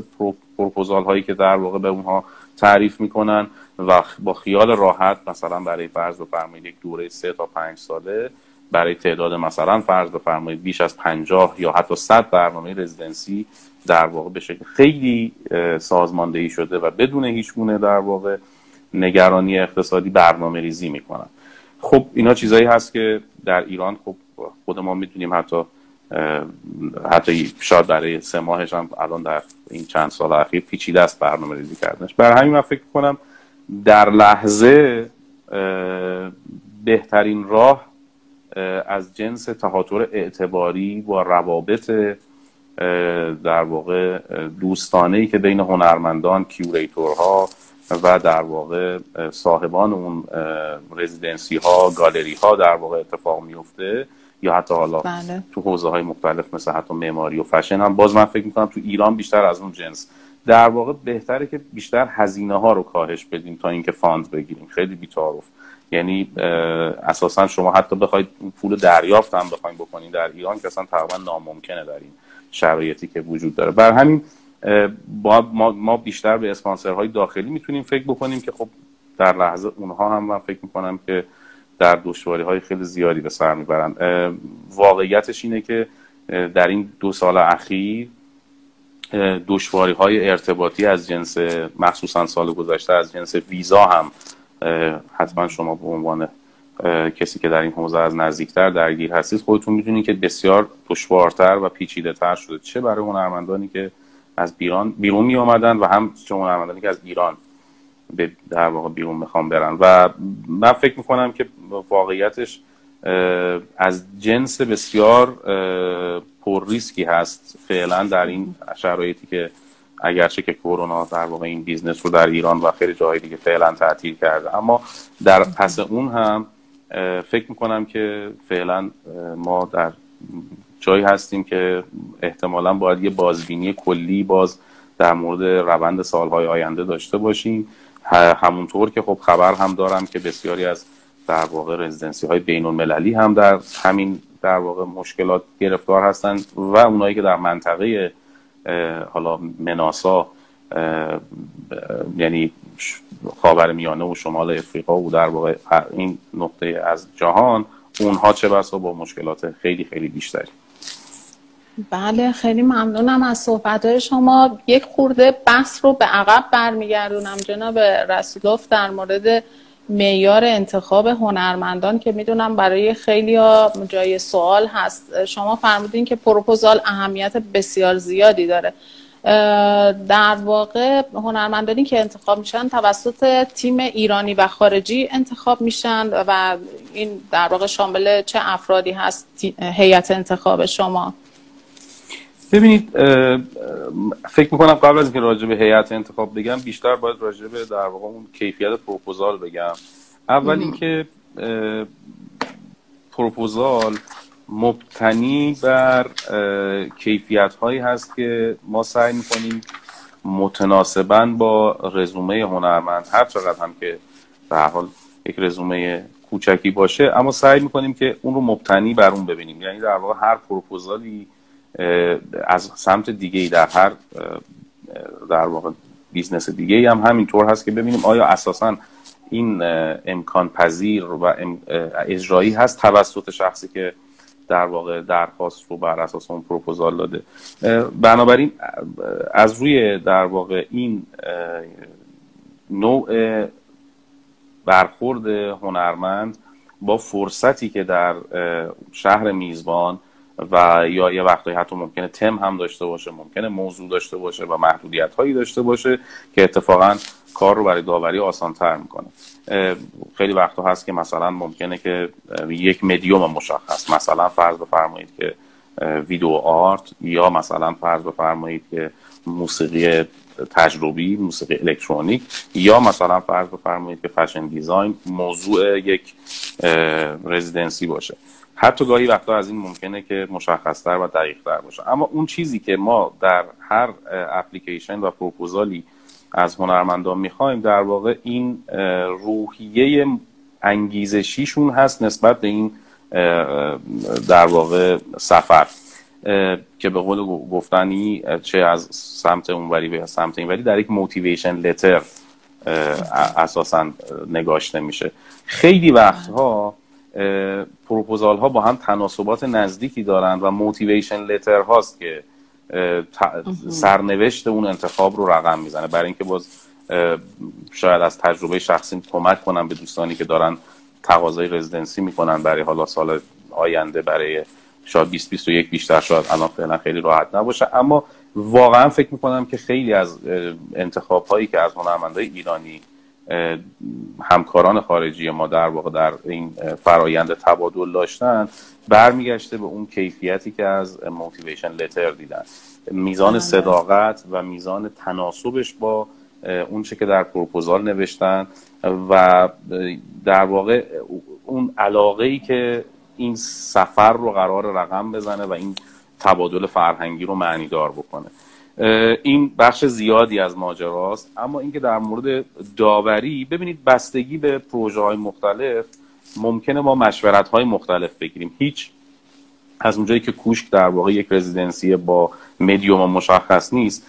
پروپوزال هایی که در واقع به اونها تعریف می‌کنن و با خیال راحت مثلا برای فرض بفرمایید یک دوره سه تا پنج ساله برای تعداد مثلا فرض بفرمایید بیش از پنجاه یا حتی صد برنامه رزیدنسی در واقع به شکل خیلی سازماندهی شده و بدون هیچ گونه در واقع نگرانی اقتصادی برنامه ریزی می‌کنن. خب اینا چیزایی هست که در ایران خب خود ما می‌تونیم حتی حتی شاید برای سه ماهش هم الان در این چند سال اخیر پیچیده است برنامه ریزی کردنش. برای همین من فکر کنم در لحظه بهترین راه از جنس تهاتر اعتباری با روابط در واقع دوستانه ای که بین هنرمندان کیوریتورها و در واقع صاحبان اون رزیدنسی ها گالری ها در واقع اتفاق میفته یا حتی حالا بله. تو حوزه های مختلف مثل حتی معماری و فشن هم. باز من فکر می‌کنم تو ایران بیشتر از اون جنس. در واقع بهتره که بیشتر هزینه ها رو کاهش بدیم تا اینکه fund بگیریم. خیلی بیتعارف. یعنی اساسا شما حتی بخواید پول دریافت هم بخواید بکنید در ایران که اصلا تقریبا ناممکنه در این شرایطی که وجود داره. بر همین با ما, بیشتر به اسپانسرهای داخلی می‌تونیم فکر بکنیم که خب در لحظه اونها هم من فکر می‌کنم که در دشواری های خیلی زیادی به سر می‌برن. واقعیتش اینه که در این دو سال اخیر دشواری های ارتباطی از جنس مخصوصا سال گذشته از جنس ویزا هم حتما شما به عنوان کسی که در این حوزه از نزدیکتر درگیر هستید خودتون می‌دونید که بسیار دشوارتر و پیچیده تر شده. چه برای هنرمندانی که از بیرون بیرون می آمدن و هم چه هنرمندانی که از ایران به در واقع بیرون می‌خوام برن. و من فکر می‌کنم که واقعیتش از جنس بسیار پر ریسکی هست فعلا در این شرایطی که اگرچه که کرونا در واقع این business رو در ایران و خیلی جاهای دیگه فعلا تعطیل کرده. اما در پس اون هم فکر می‌کنم که فعلا ما در جایی هستیم که احتمالا باید یه بازبینی کلی باز در مورد روند سالهای آینده داشته باشیم. همونطور که خب خبر هم دارم که بسیاری از در واقع رزیدنسی های بین المللی هم در همین در واقع مشکلات گرفتار هستند و اونایی که در منطقه حالا مناسا یعنی خاور میانه و شمال افریقا و در واقع این نقطه از جهان اونها چه بسا با مشکلات خیلی خیلی بیشتری. بله خیلی ممنونم از صحبت شما. یک خورده بحث رو به عقب برمیگردونم جناب رسولوف در مورد معیار انتخاب هنرمندان که می‌دونم برای خیلی ها جای سوال هست. شما فرمودین که پروپوزال اهمیت بسیار زیادی داره. در واقع هنرمندانی که انتخاب میشن توسط تیم ایرانی و خارجی انتخاب میشن و این در واقع شامل چه افرادی هست هیئت انتخاب شما؟ ببینید فکر می‌کنم قبل از اینکه راجع به هیئت انتخاب بگم بیشتر باید راجع به در واقع اون کیفیت پروپوزال بگم. اول اینکه پروپوزال مبتنی بر کیفیت هایی هست که ما سعی می‌کنیم متناسبا با رزومه هنرمند هر چقدر هم که به حال یک رزومه کوچکی باشه اما سعی می‌کنیم که اون رو مبتنی بر اون ببینیم. یعنی در واقع هر پروپوزالی از سمت دیگه ای در هر در واقع business دیگه ای هم همینطور هست که ببینیم آیا اساسا این امکان پذیر و اجرایی هست توسط شخصی که در واقع درخواست رو بر اساس اون پروپوزال داده. بنابراین از روی در واقع این نوع برخورد هنرمند با فرصتی که در شهر میزبان و یا یه وقتایی حتی ممکنه تم هم داشته باشه ممکنه موضوع داشته باشه و محدودیت هایی داشته باشه که اتفاقا کار رو برای داوری آسان تر می‌کنه خیلی وقتا هست که مثلا ممکنه که یک مدیوم مشخص مثلا فرض بفرمایید که ویدیو آرت یا مثلا فرض بفرمایید که موسیقی تجربی موسیقی الکترونیک یا مثلا فرض بفرمایید که فشن دیزاین موضوع یک رزیدنسی باشه. حتی گاهی وقتا از این ممکنه که مشخصتر و دقیقتر باشه. اما اون چیزی که ما در هر اپلیکیشن و پروپوزالی از هنرمندان می‌خوایم در واقع این روحیه انگیزشیشون هست نسبت به این در واقع سفر. که به قول گفتنی چه از سمت اونوری به سمت اینوری در یک موتیویشن لتر اساسا نگاشته میشه. خیلی وقتها پروپوزال ها با هم تناسبات نزدیکی دارند و موتیویشن لتر هاست که سرنوشت اون انتخاب رو رقم می‌زنه. برای اینکه باز شاید از تجربه شخصی کمک کنم به دوستانی که دارن تقاضای رزیدنسی می‌کنن برای حالا سال آینده برای شاید 20 21 بیشتر شاید الان فعلا خیلی راحت نباشه. اما واقعا فکر می‌کنم که خیلی از انتخاب هایی که از هنرمندای ایرانی همکاران خارجی ما در واقع در این فرایند تبادل داشتن برمیگشته به اون کیفیتی که از موتیویشن لتر دیدن میزان بله. صداقت و میزان تناسبش با اون چه که در پروپوزال نوشتن و در واقع اون علاقه ای که این سفر رو قرار رقم بزنه و این تبادل فرهنگی رو معنیدار بکنه این بخش زیادی از ماجراست. اما اینکه در مورد داوری ببینید بستگی به پروژه های مختلف ممکنه ما مشورت های مختلف بگیریم. هیچ از اونجایی که کوشک در واقع یک رزیدنسی با مدیوم مشخص نیست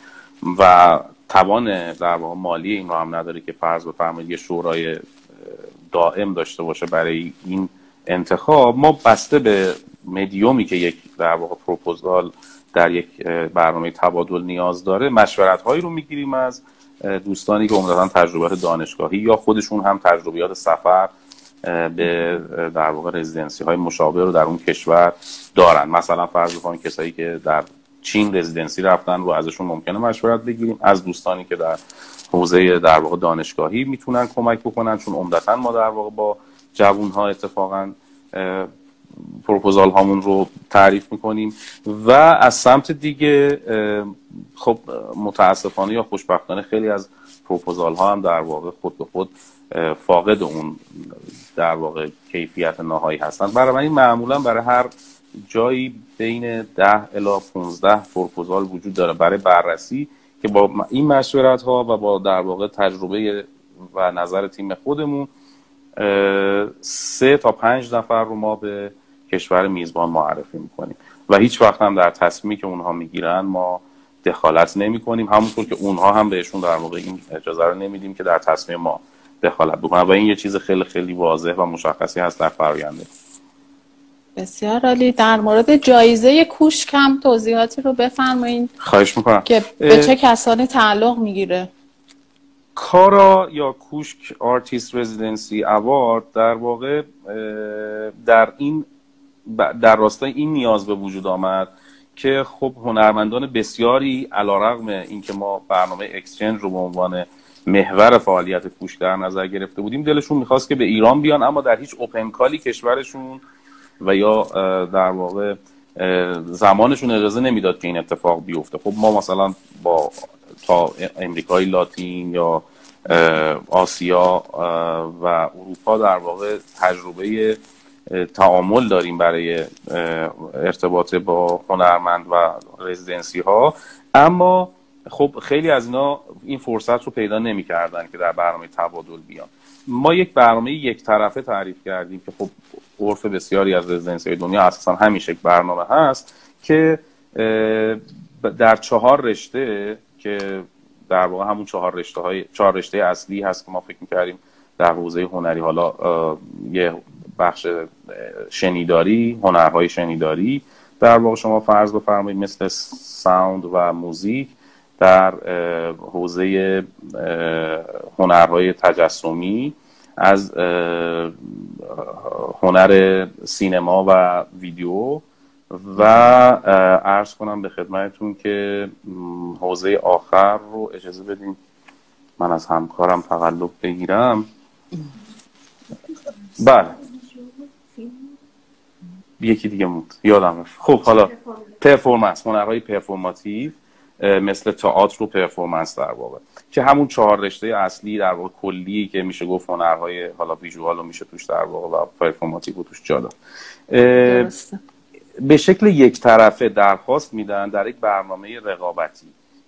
و توان در واقع مالی این رو هم نداره که فرض بفرمایید یه شورای دائم داشته باشه برای این انتخاب ما بسته به مدیومی که یک در واقع پروپوزال در یک برنامه تبادل نیاز داره مشورت هایی رو می‌گیریم از دوستانی که عمدتا تجربیات دانشگاهی یا خودشون هم تجربیات سفر به در واقع رزیدنسی های مشابه رو در اون کشور دارن. مثلا فرض بکنید کسایی که در چین رزیدنسی رفتن رو ازشون ممکنه مشورت بگیریم. از دوستانی که در حوزه در واقع دانشگاهی می‌تونن کمک بکنن چون عمدتا ما در واقع با جوون ها اتفاقا پروپوزال هامون رو تعریف می‌کنیم. و از سمت دیگه خب متاسفانه یا خوشبختانه خیلی از پروپوزال ها هم در واقع خود به خود فاقد اون در واقع کیفیت نهایی هستند برای این معمولا برای هر جایی بین 10 الی 15 پروپوزال وجود داره. برای بررسی که با این مشورت ها و با در واقع تجربه و نظر تیم خودمون سه تا پنج نفر رو ما به کشور میزبان معرفی می‌کنیم. و هیچ وقت هم در تصمیمی که اونها می‌گیرن ما دخالت نمی کنیم همونطور که اونها هم بهشون در واقع این اجازه رو نمیدیم که در تصمیم ما دخالت بکنن. و این یه چیز خیلی خیلی واضح و مشخصی هست در فراینده بسیار عالی. در مورد جایزه کوشک هم توضیحاتی رو بفرمایید خواهش می‌کنم. که به چه کسانی تعلق می‌گیره؟ کارا یا کوشک Artist Residency Award در واقع در این در راستای این نیاز به وجود آمد که خب هنرمندان بسیاری علیرغم اینکه ما برنامه exchange رو به عنوان محور فعالیت کوشک در نظر گرفته بودیم دلشون می‌خواست که به ایران بیان اما در هیچ open call ی کشورشون و یا در واقع زمانشون اجازه نمی‌داد که این اتفاق بیفته. خب ما مثلا با تا امریکای لاتین یا آسیا و اروپا در واقع تجربه تعامل داریم برای ارتباط با هنرمند و رزیدنسی ها اما خب خیلی از اینا این فرصت رو پیدا نمی‌کردن که در برنامه تبادل بیان. ما یک برنامه یک طرفه تعریف کردیم که خب عرف بسیاری از رزیدنسی دنیا اساسا همیشه برنامه هست که در چهار رشته که در واقع همون چهار رشته های چهار رشته اصلی هست که ما فکر می‌کردیم در حوزه هنری. حالا یه بخش شنیداری هنرهای شنیداری. در واقع شما فرض بفرمایید مثل ساوند و موزیک در حوزه هنرهای تجسمی از هنر سینما و ویدیو و عرض کنم به خدمتتون که حوزه آخر رو اجازه بدین من از همکارم تقلب بگیرم. بله. یکی دیگه موند. یادم خب حالا performance هنرهای performative مثل تئاتر و performance در واقع که همون چهار رشته اصلی در واقع کلی که میشه گفت هنرهای حالا visual رو میشه توش در واقع و performative توش جا داد. به شکل یک طرفه درخواست میدن در یک برنامه رقابتی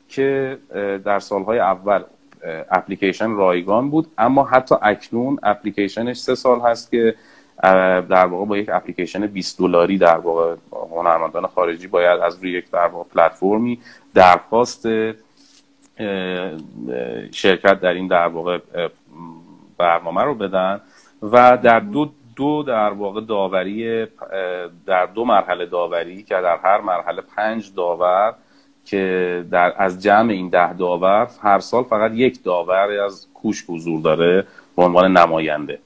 که در سالهای اول اپلیکیشن رایگان بود اما حتی اکنون اپلیکیشنش سه سال هست که در واقع با یک اپلیکیشن 20 دلاری در واقع هنرمندان خارجی باید از روی یک در واقع پلتفرمی درخواست شرکت در این در واقع برنامه رو بدن و در دو دو در واقع داوری در دو مرحله داوری که در هر مرحله پنج داور که در از جمع این ده داور هر سال فقط یک داور از کوش حضور داره به عنوان نماینده.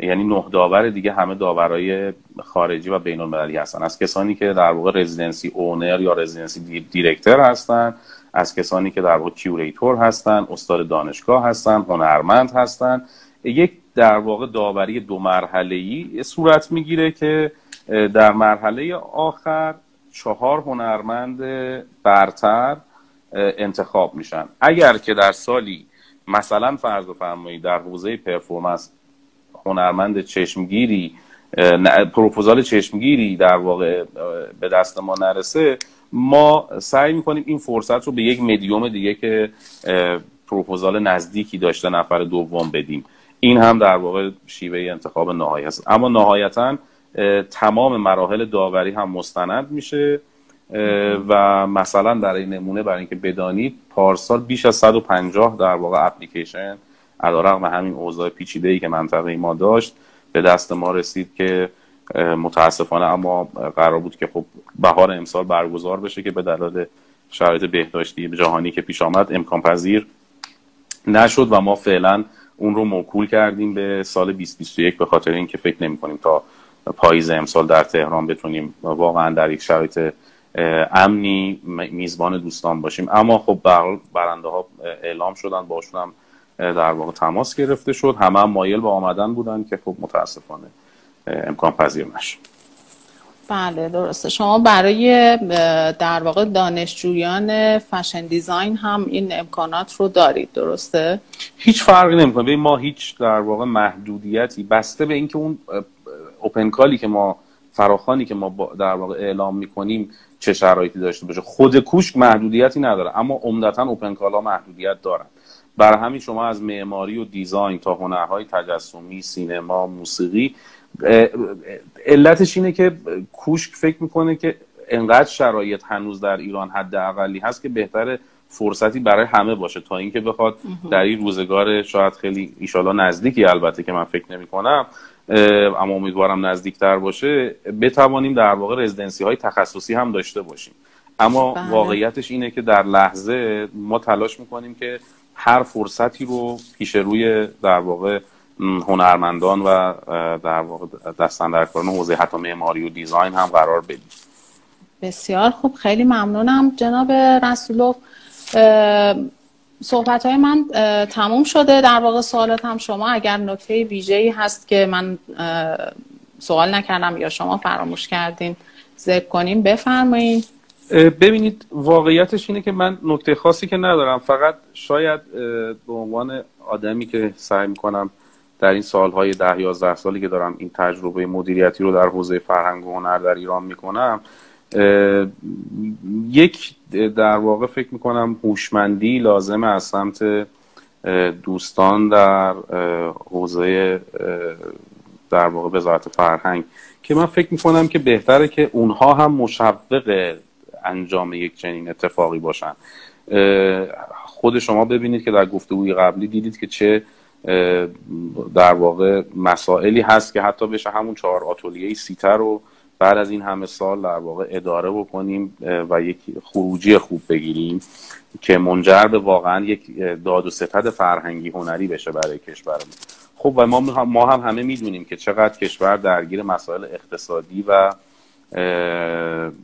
یعنی نه داور دیگه همه داورای خارجی و بین المللی هستن. از کسانی که در واقع residency owner یا residency director هستن از کسانی که در واقع curator هستن استاد دانشگاه هستن هنرمند هستن. یک در واقع داوری دو مرحله ای صورت می‌گیره که در مرحله آخر چهار هنرمند برتر انتخاب میشن. اگر که در سالی مثلا فرض فرمایید در حوزه پرفورمنس هنرمند چشمگیری پروپوزال چشمگیری در واقع به دست ما نرسه ما سعی می‌کنیم این فرصت رو به یک مدیوم دیگه که پروپوزال نزدیکی داشته نفر دوم بدیم. این هم در واقع شیوه انتخاب نهایی هست. اما نهایتا تمام مراحل داوری هم مستند میشه و مثلا در این نمونه برای اینکه بدانید پارسال بیش از 150 در واقع اپلیکیشن علیرغم همین اوضاع پیچیده ای که منطقه ما داشت به دست ما رسید که متاسفانه اما قرار بود که خب بهار امسال برگزار بشه که به دلایل شرایط بهداشتی جهانی که پیش آمد امکان پذیر نشد و ما فعلا اون رو موکول کردیم به سال 2021 به خاطر اینکه فکر نمی کنیم تا پاییز امسال در تهران بتونیم واقعا در یک شرایط امنی میزبان دوستان باشیم. اما خب برنده ها اعلام شدن باشون هم در واقع تماس گرفته شد. همه هم مایل به آمدن بودن که خب متاسفانه امکان پذیر نشد بله درسته. شما برای در واقع دانشجویان فشن دیزاین هم این امکانات رو دارید درسته؟ هیچ فرقی نمی‌کنه. ما هیچ در واقع محدودیتی بسته به اینکه اون اوپن کالی که ما فراخانی که ما در واقع اعلام می‌کنیم چه شرایطی داشته باشه. خود کوشک محدودیتی نداره اما عمدتا اوپن کالا محدودیت دارن. برای همین شما از معماری و دیزاین تا هنرهای تجسمی سینما موسیقی علتش اینه که کوشک فکر می‌کنه که انقدر شرایط هنوز در ایران حد اقلی هست که بهتر فرصتی برای همه باشه. تا اینکه بخواد در این روزگار شاید خیلی ایشالا نزدیکی البته که من فکر نمی کنم اما امیدوارم نزدیکتر باشه بتوانیم در واقع رزیدنسی های تخصصی هم داشته باشیم. اما بله. واقعیتش اینه که در لحظه ما تلاش می‌کنیم که هر فرصتی رو پیش روی در واقع هنرمندان و در واقع دستندرکاران حوزه حتی معماری و دیزاین هم قرار بدیم. بسیار خوب خیلی ممنونم جناب رسولوف صحبت های من تموم شده. در واقع سوالات هم شما. اگر نکته ویژه‌ای هست که من سوال نکردم یا شما فراموش کردین ذکر کنیم بفرمایید ببینید واقعیتش اینه که من نکته خاصی که ندارم. فقط شاید به عنوان آدمی که سعی می‌کنم در این سالهای ده یازده سالی که دارم این تجربه مدیریتی رو در حوزه فرهنگ و هنر در ایران می‌کنم یک در واقع فکر می‌کنم هوشمندی لازمه از سمت دوستان در حوزه در واقع وزارت فرهنگ. که من فکر می‌کنم که بهتره که اونها هم مشوق انجام یک چنین اتفاقی باشن. خود شما ببینید که در گفتگوی قبلی دیدید که چه در واقع مسائلی هست که حتی بشه همون چهار آتولیه سیتر رو بعد از این همه سال در واقع اداره بکنیم و یک خروجی خوب بگیریم که منجر به واقعا یک داد و ستد فرهنگی هنری بشه برای کشورمون خب و ما ما هم همه می‌دونیم که چقدر کشور درگیر مسائل اقتصادی و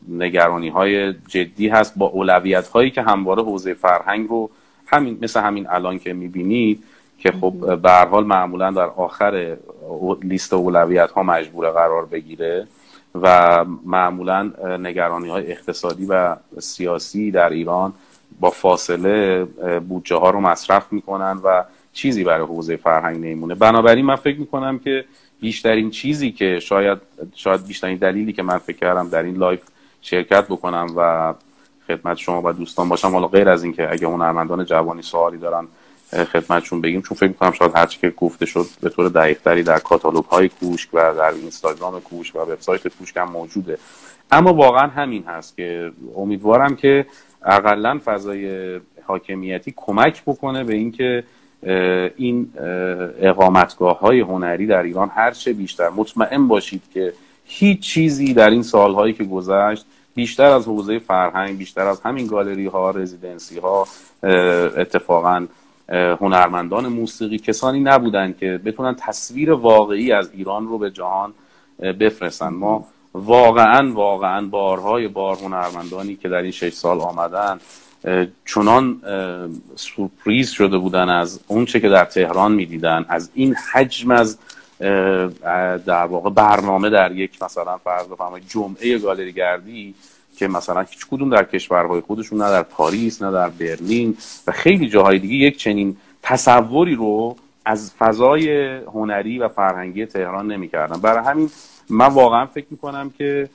نگرانی های جدی هست. با اولویت هایی که همواره حوزه فرهنگ رو همین مثل همین الان که می‌بینید که خب به حال معمولا در آخر لیست اولویت ها مجبور قرار بگیره و معمولا نگرانی های اقتصادی و سیاسی در ایران با فاصله بودجه ها رو مصرف می‌کنن و چیزی برای حوزه فرهنگ نمیمونه. بنابراین من فکر می‌کنم که بیشترین چیزی که شاید شاید بیشترین دلیلی که من فکر کردم در این live شرکت بکنم و خدمت شما و دوستان باشم حالا غیر از اینکه اگه هنرمندان جوانی سوالی دارن خدمتشون بگیم چون فکر می‌کنم شاید هرچی که گفته شد به طور دقیقتری در کاتالوگ های کوشک و در اینستاگرام کوشک و وبسایت کوشک هم موجوده. اما واقعا همین هست که امیدوارم که اقلا فضای حاکمیتی کمک بکنه به اینکه این اقامتگاه های هنری در ایران هر چه بیشتر. مطمئن باشید که هیچ چیزی در این سالهایی که گذشت بیشتر از حوزه فرهنگ بیشتر از همین گالری ها رزیدنسی ها اتفاقا هنرمندان موسیقی کسانی نبودند که بتونن تصویر واقعی از ایران رو به جهان بفرستن. ما واقعا واقعا بارهای بار هنرمندانی که در این شش سال آمدن چنان سورپریز شده بودن از اونچه که در تهران می‌دیدن از این حجم از در واقع برنامه در یک مثلا فرض بفرمایید جمعه گالری گردی که مثلا هیچ کدوم در کشورهای خودشون نه در پاریس نه در برلین و خیلی جاهای دیگه یک چنین تصوری رو از فضای هنری و فرهنگی تهران نمی‌کردن. برای همین من واقعا فکر می‌کنم که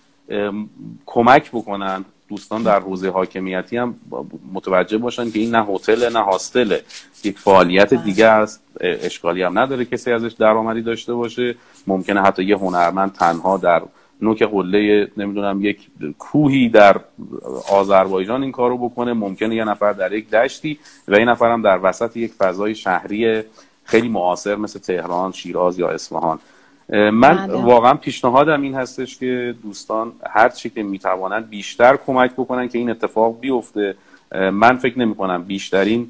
کمک بکنن دوستان در حوزه حاکمیتی هم متوجه باشن که این نه هتل نه هاستله یک فعالیت بله. دیگه است. اشکالی هم نداره کسی ازش درآمدی داشته باشه. ممکنه حتی یه هنرمند تنها در نوک قله نمی‌دونم یک کوهی در آذربایجان این کارو بکنه. ممکنه یه نفر در یک دشتی و یه نفر هم در وسط یک فضای شهری خیلی معاصر مثل تهران، شیراز یا اصفهان. من بله. واقعا پیشنهادم این هستش که دوستان هر چی که می‌توانند بیشتر کمک بکنن که این اتفاق بیفته. من فکر نمی کنم بیشترین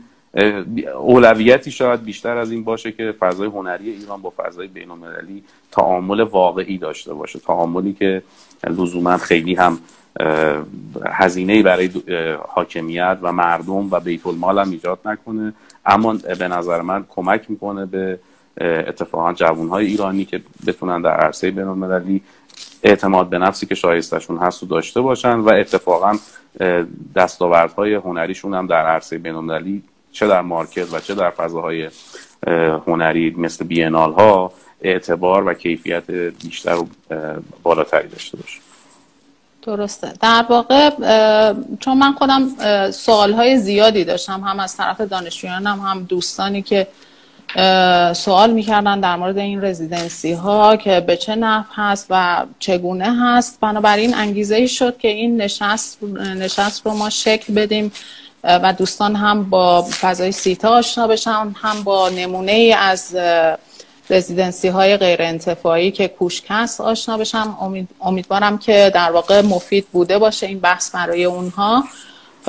اولویتی شاید بیشتر از این باشه که فضای هنری ایران با فضای بین المللی تعامل واقعی داشته باشه. تعاملی که لزوما خیلی هم هزینه برای حاکمیت و مردم و بیت المال هم ایجاد نکنه. اما به نظر من کمک می‌کنه به اتفاقا جوانهای ایرانی که بتونن در عرصه بین المللی اعتماد به نفسی که شایستشون هست و داشته باشن و اتفاقا دستاوردهای هنریشون هم در عرصه بین المللی چه در مارکت و چه در فضاهای هنری مثل بینال ها اعتبار و کیفیت بیشتر و بالاتری داشته باشه. درسته. در واقع چون من خودم سوال زیادی داشتم هم از طرف دانشجویانم هم دوستانی که سوال می‌کردن در مورد این رزیدنسی ها که به چه نحو هست و چگونه هست. بنابراین انگیزه ای شد که این نشست, نشست رو ما شکل بدیم و دوستان هم با فضای سیتا آشنا بشن هم با نمونه ای از رزیدنسی های غیر انتفاعی که کوشک هست آشنا بشم. امید، امیدوارم که در واقع مفید بوده باشه این بحث برای اونها.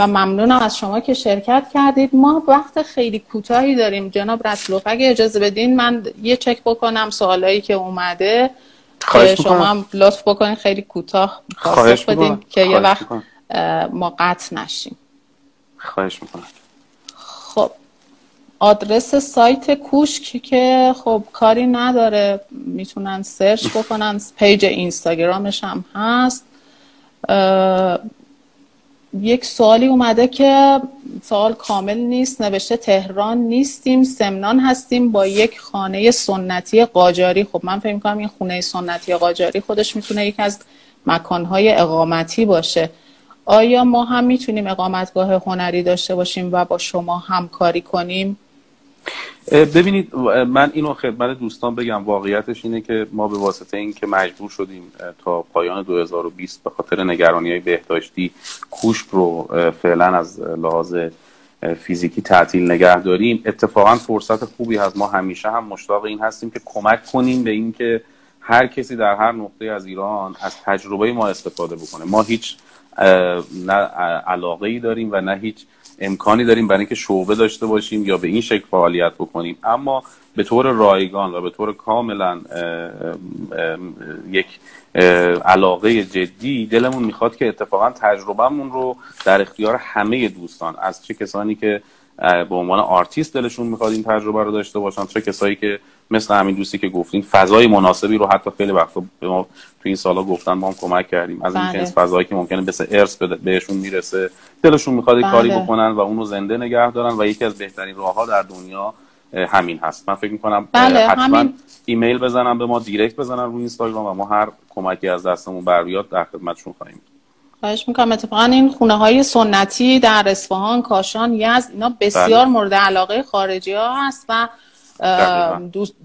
و ممنونم از شما که شرکت کردید. ما وقت خیلی کوتاهی داریم. جناب رسلوف اگه اجازه بدین من یه چک بکنم سوالایی که اومده. که شما هم لطف بکنید خیلی کوتاه پاسخ بدین که یه وقت ما قطع نشیم. خواهش می‌کنم. خب. آدرس سایت کوشک که خب کاری نداره. می‌تونن search بکنن. page اینستاگرامش هم هست. یک سوالی اومده که سوال کامل نیست نوشته تهران نیستیم سمنان هستیم با یک خانه سنتی قاجاری. خب من فکر کنم این خونه سنتی قاجاری خودش می‌تونه یک از مکانهای اقامتی باشه. آیا ما هم می‌تونیم اقامتگاه هنری داشته باشیم و با شما همکاری کنیم؟ ببینید من اینو خدمت دوستان بگم. واقعیتش اینه که ما به واسطه اینکه مجبور شدیم تا پایان 2020 به خاطر نگرانی های بهداشتی کوشک رو فعلا از لحاظ فیزیکی تعطیل نگه داریم اتفاقا فرصت خوبی هست. ما همیشه هم مشتاق این هستیم که کمک کنیم به اینکه هر کسی در هر نقطه از ایران از تجربه ما استفاده بکنه. ما هیچ نه علاقه ای داریم و نه هیچ امکانی داریم برای اینکه شعبه داشته باشیم یا به این شکل فعالیت بکنیم. اما به طور رایگان و به طور کاملا یک علاقه جدی دلمون می‌خواد که اتفاقا تجربهمون رو در اختیار همه دوستان از چه کسانی که به عنوان آرتیست دلشون می‌خواد این تجربه رو داشته باشن چه کسایی که مثل همین دوستی که گفتین فضای مناسبی رو حتی خیلی وقتا به ما تو این سالا گفتن ما هم کمک کردیم از این جنس بله. فضایی که ممکنه مثل ارث بهشون می‌رسه دلشون می‌خواد بله. کاری بکنن و اونو زنده نگه دارن و یکی از بهترین راه ها در دنیا همین هست من فکر می‌کنم بله، حتما همین... ایمیل بزنم به ما دیرکت بزنن روی اینستاگرام و ما هر کمکی از دستمون بر بیاد در خدمتشون خواهیم خواهش می‌کنم اتفاقا این خونه های سنتی در اصفهان کاشان یزد اینا بسیار بله. مورد علاقه خارجی ها هست و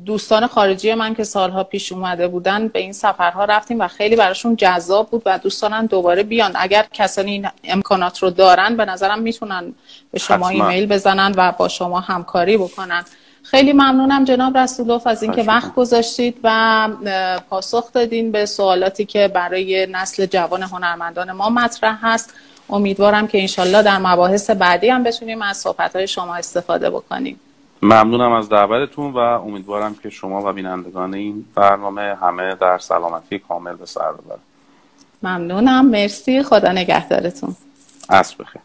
دوستان خارجی من که سالها پیش اومده بودن به این سفرها رفتیم و خیلی براشون جذاب بود و دوستانن دوباره بیان. اگر کسانی این امکانات رو دارن به نظرم می‌تونن به شما ایمیل بزنن و با شما همکاری بکنن. خیلی ممنونم جناب رسولوف از اینکه وقت گذاشتید و پاسخ دادین به سوالاتی که برای نسل جوان هنرمندان ما مطرح هست. امیدوارم که انشالله در مباحث بعدی هم بتونیم از صحبت شما استفاده بکنیم. ممنونم از دعوتتون و امیدوارم که شما و بینندگان این برنامه همه در سلامتی کامل به سر ببرن ممنونم. مرسی. خدا نگهدارتون. عصر بخیر.